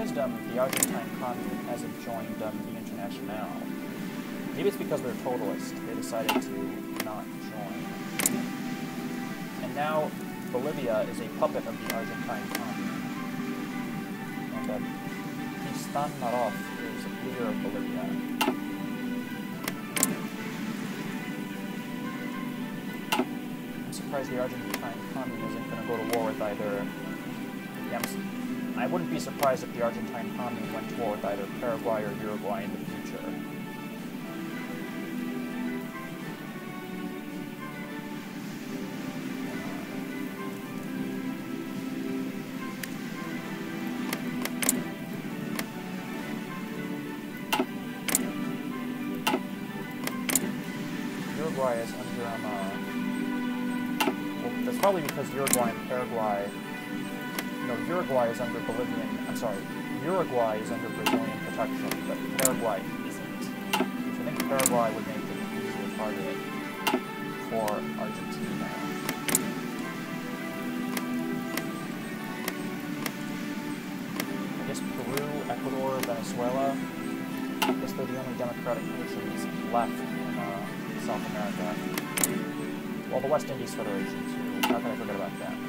[SPEAKER 1] Um, the Argentine commune hasn't joined um, the Internationale. Maybe it's because they're totalist. They decided to not join. And now Bolivia is a puppet of the Argentine commune. And uh, Tristan Marof is leader of Bolivia. I'm surprised the Argentine commune isn't going to go to war with either. S- I wouldn't be surprised if the Argentine commune went to war with either Paraguay or Uruguay in the future. Uruguay is under um, uh, well, that's probably because Uruguay and Paraguay. Uruguay is under Bolivian. I'm sorry, Uruguay is under Brazilian protection, but Paraguay isn't. So I think Paraguay would make it an easier target for Argentina. I guess Peru, Ecuador, Venezuela. I guess they're the only democratic nations left in uh, South America. Well, the West Indies Federation, too. How can I forget about them?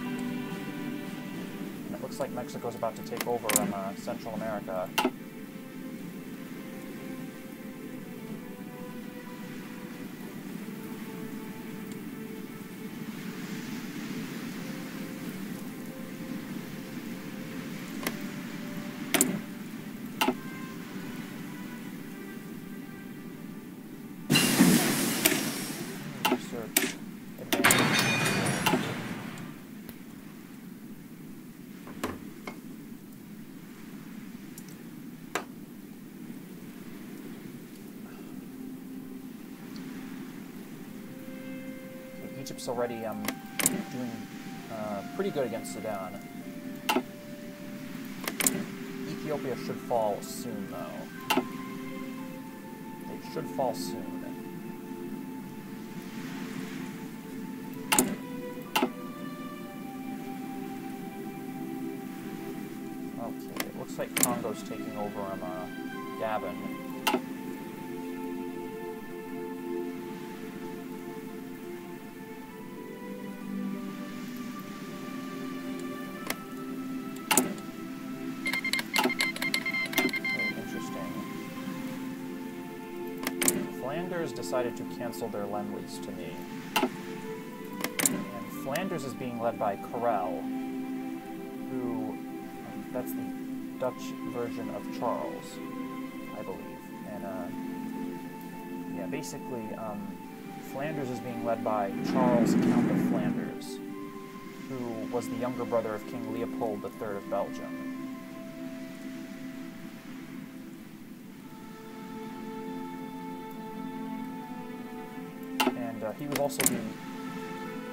[SPEAKER 1] Like Mexico's about to take over um, uh, Central America. Egypt's already um, doing uh, pretty good against Sudan. Ethiopia should fall soon, though. They should fall soon. Flanders decided to cancel their lend lease to me. And Flanders is being led by Karel, who that's the Dutch version of Charles, I believe. And uh, yeah, basically, um, Flanders is being led by Charles, Count of Flanders, who was the younger brother of King Leopold III of Belgium. And uh, he was also the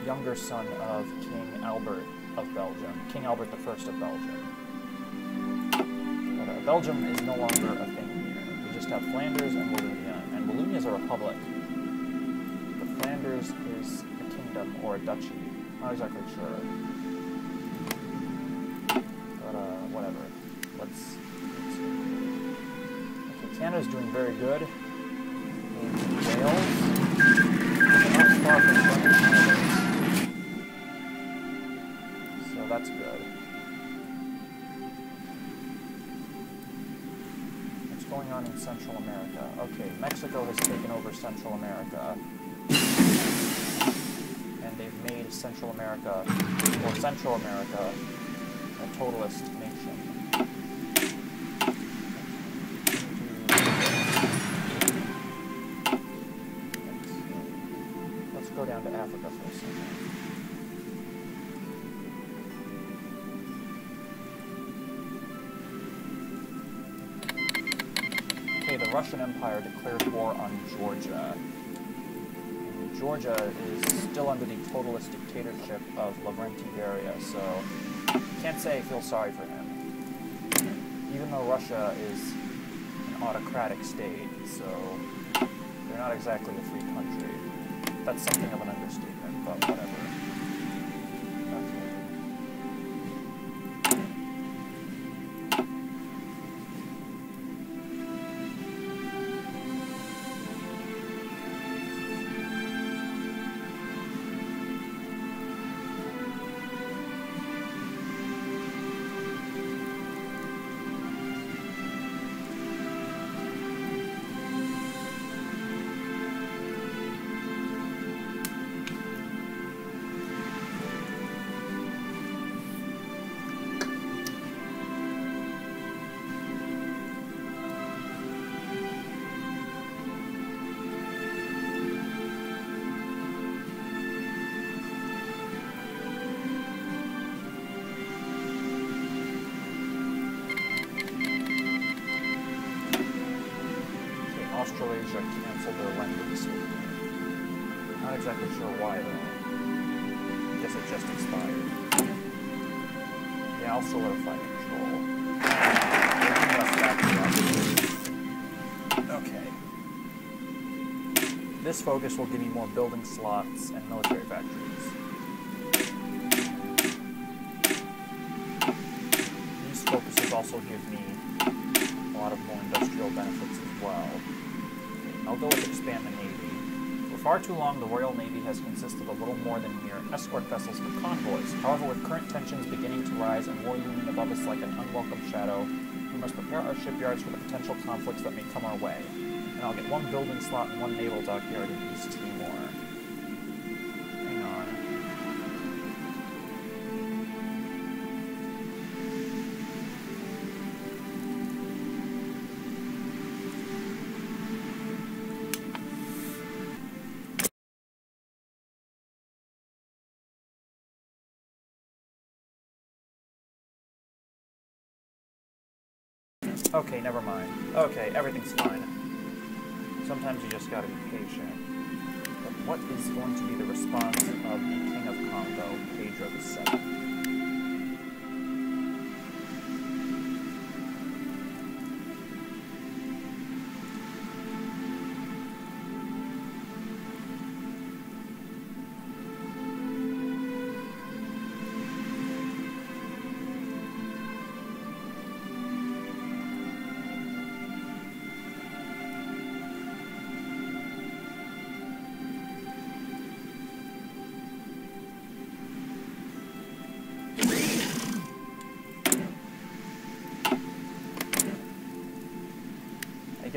[SPEAKER 1] younger son of King Albert of Belgium, King Albert I of Belgium. But uh, Belgium is no longer a thing here. We just have Flanders and Wallonia, and Wallonia is a republic. But Flanders is a kingdom or a duchy. Not exactly sure. But uh, whatever. Let's. let's. Okay, doing very good. On in Central America? Okay, Mexico has taken over Central America. And they've made Central America, or Central America, a totalist nation. Russian Empire declared war on Georgia. And Georgia is still under the totalist dictatorship of Lavrenti Beria, so can't say I feel sorry for him. Even though Russia is an autocratic state, so they're not exactly a free country. That's something of an understatement, but whatever. Control. Okay. This focus will give me more building slots and military factories. These focuses also give me a lot of more industrial benefits as well. I'll go with expand the Navy. Far too long, the Royal Navy has consisted of little more than mere escort vessels for convoys. However, with current tensions beginning to rise and war looming above us like an unwelcome shadow, we must prepare our shipyards for the potential conflicts that may come our way. And I'll get one building slot and one naval dockyard in East Timor. Okay, never mind. Okay, everything's fine. Sometimes you just gotta be patient. But what is going to be the response of the King of Congo, Pedro VII?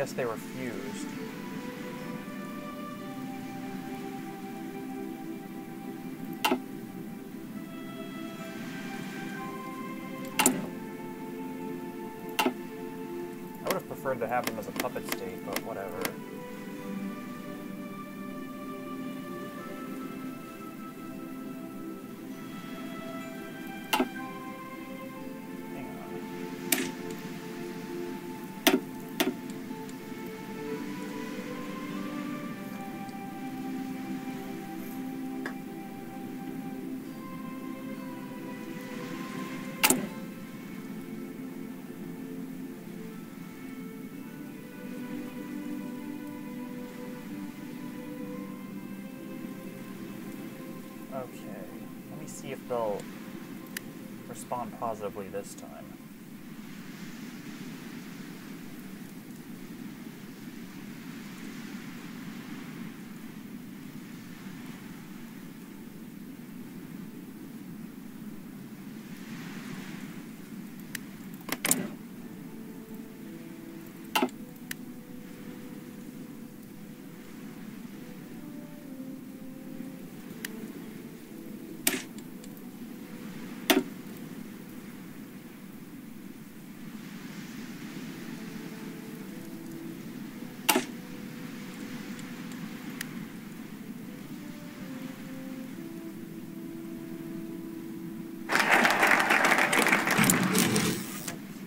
[SPEAKER 1] Guess they refused. I would have preferred to have them as a puppet state, but Okay, let me see if they'll respond positively this time.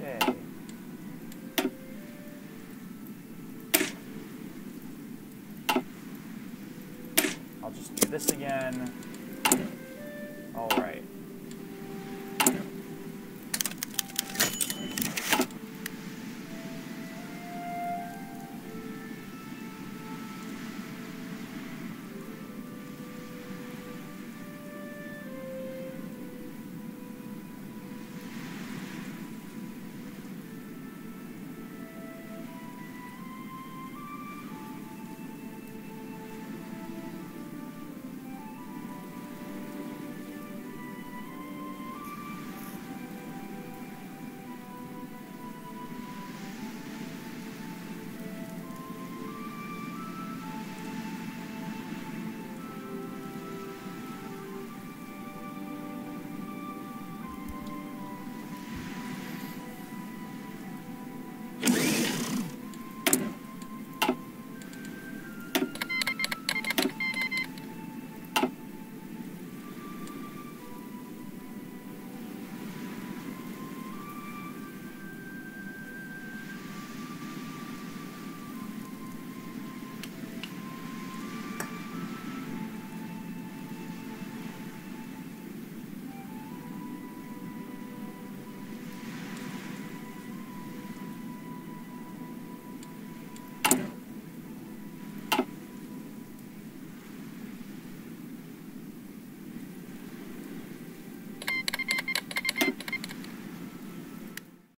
[SPEAKER 1] Okay. I'll just do this again.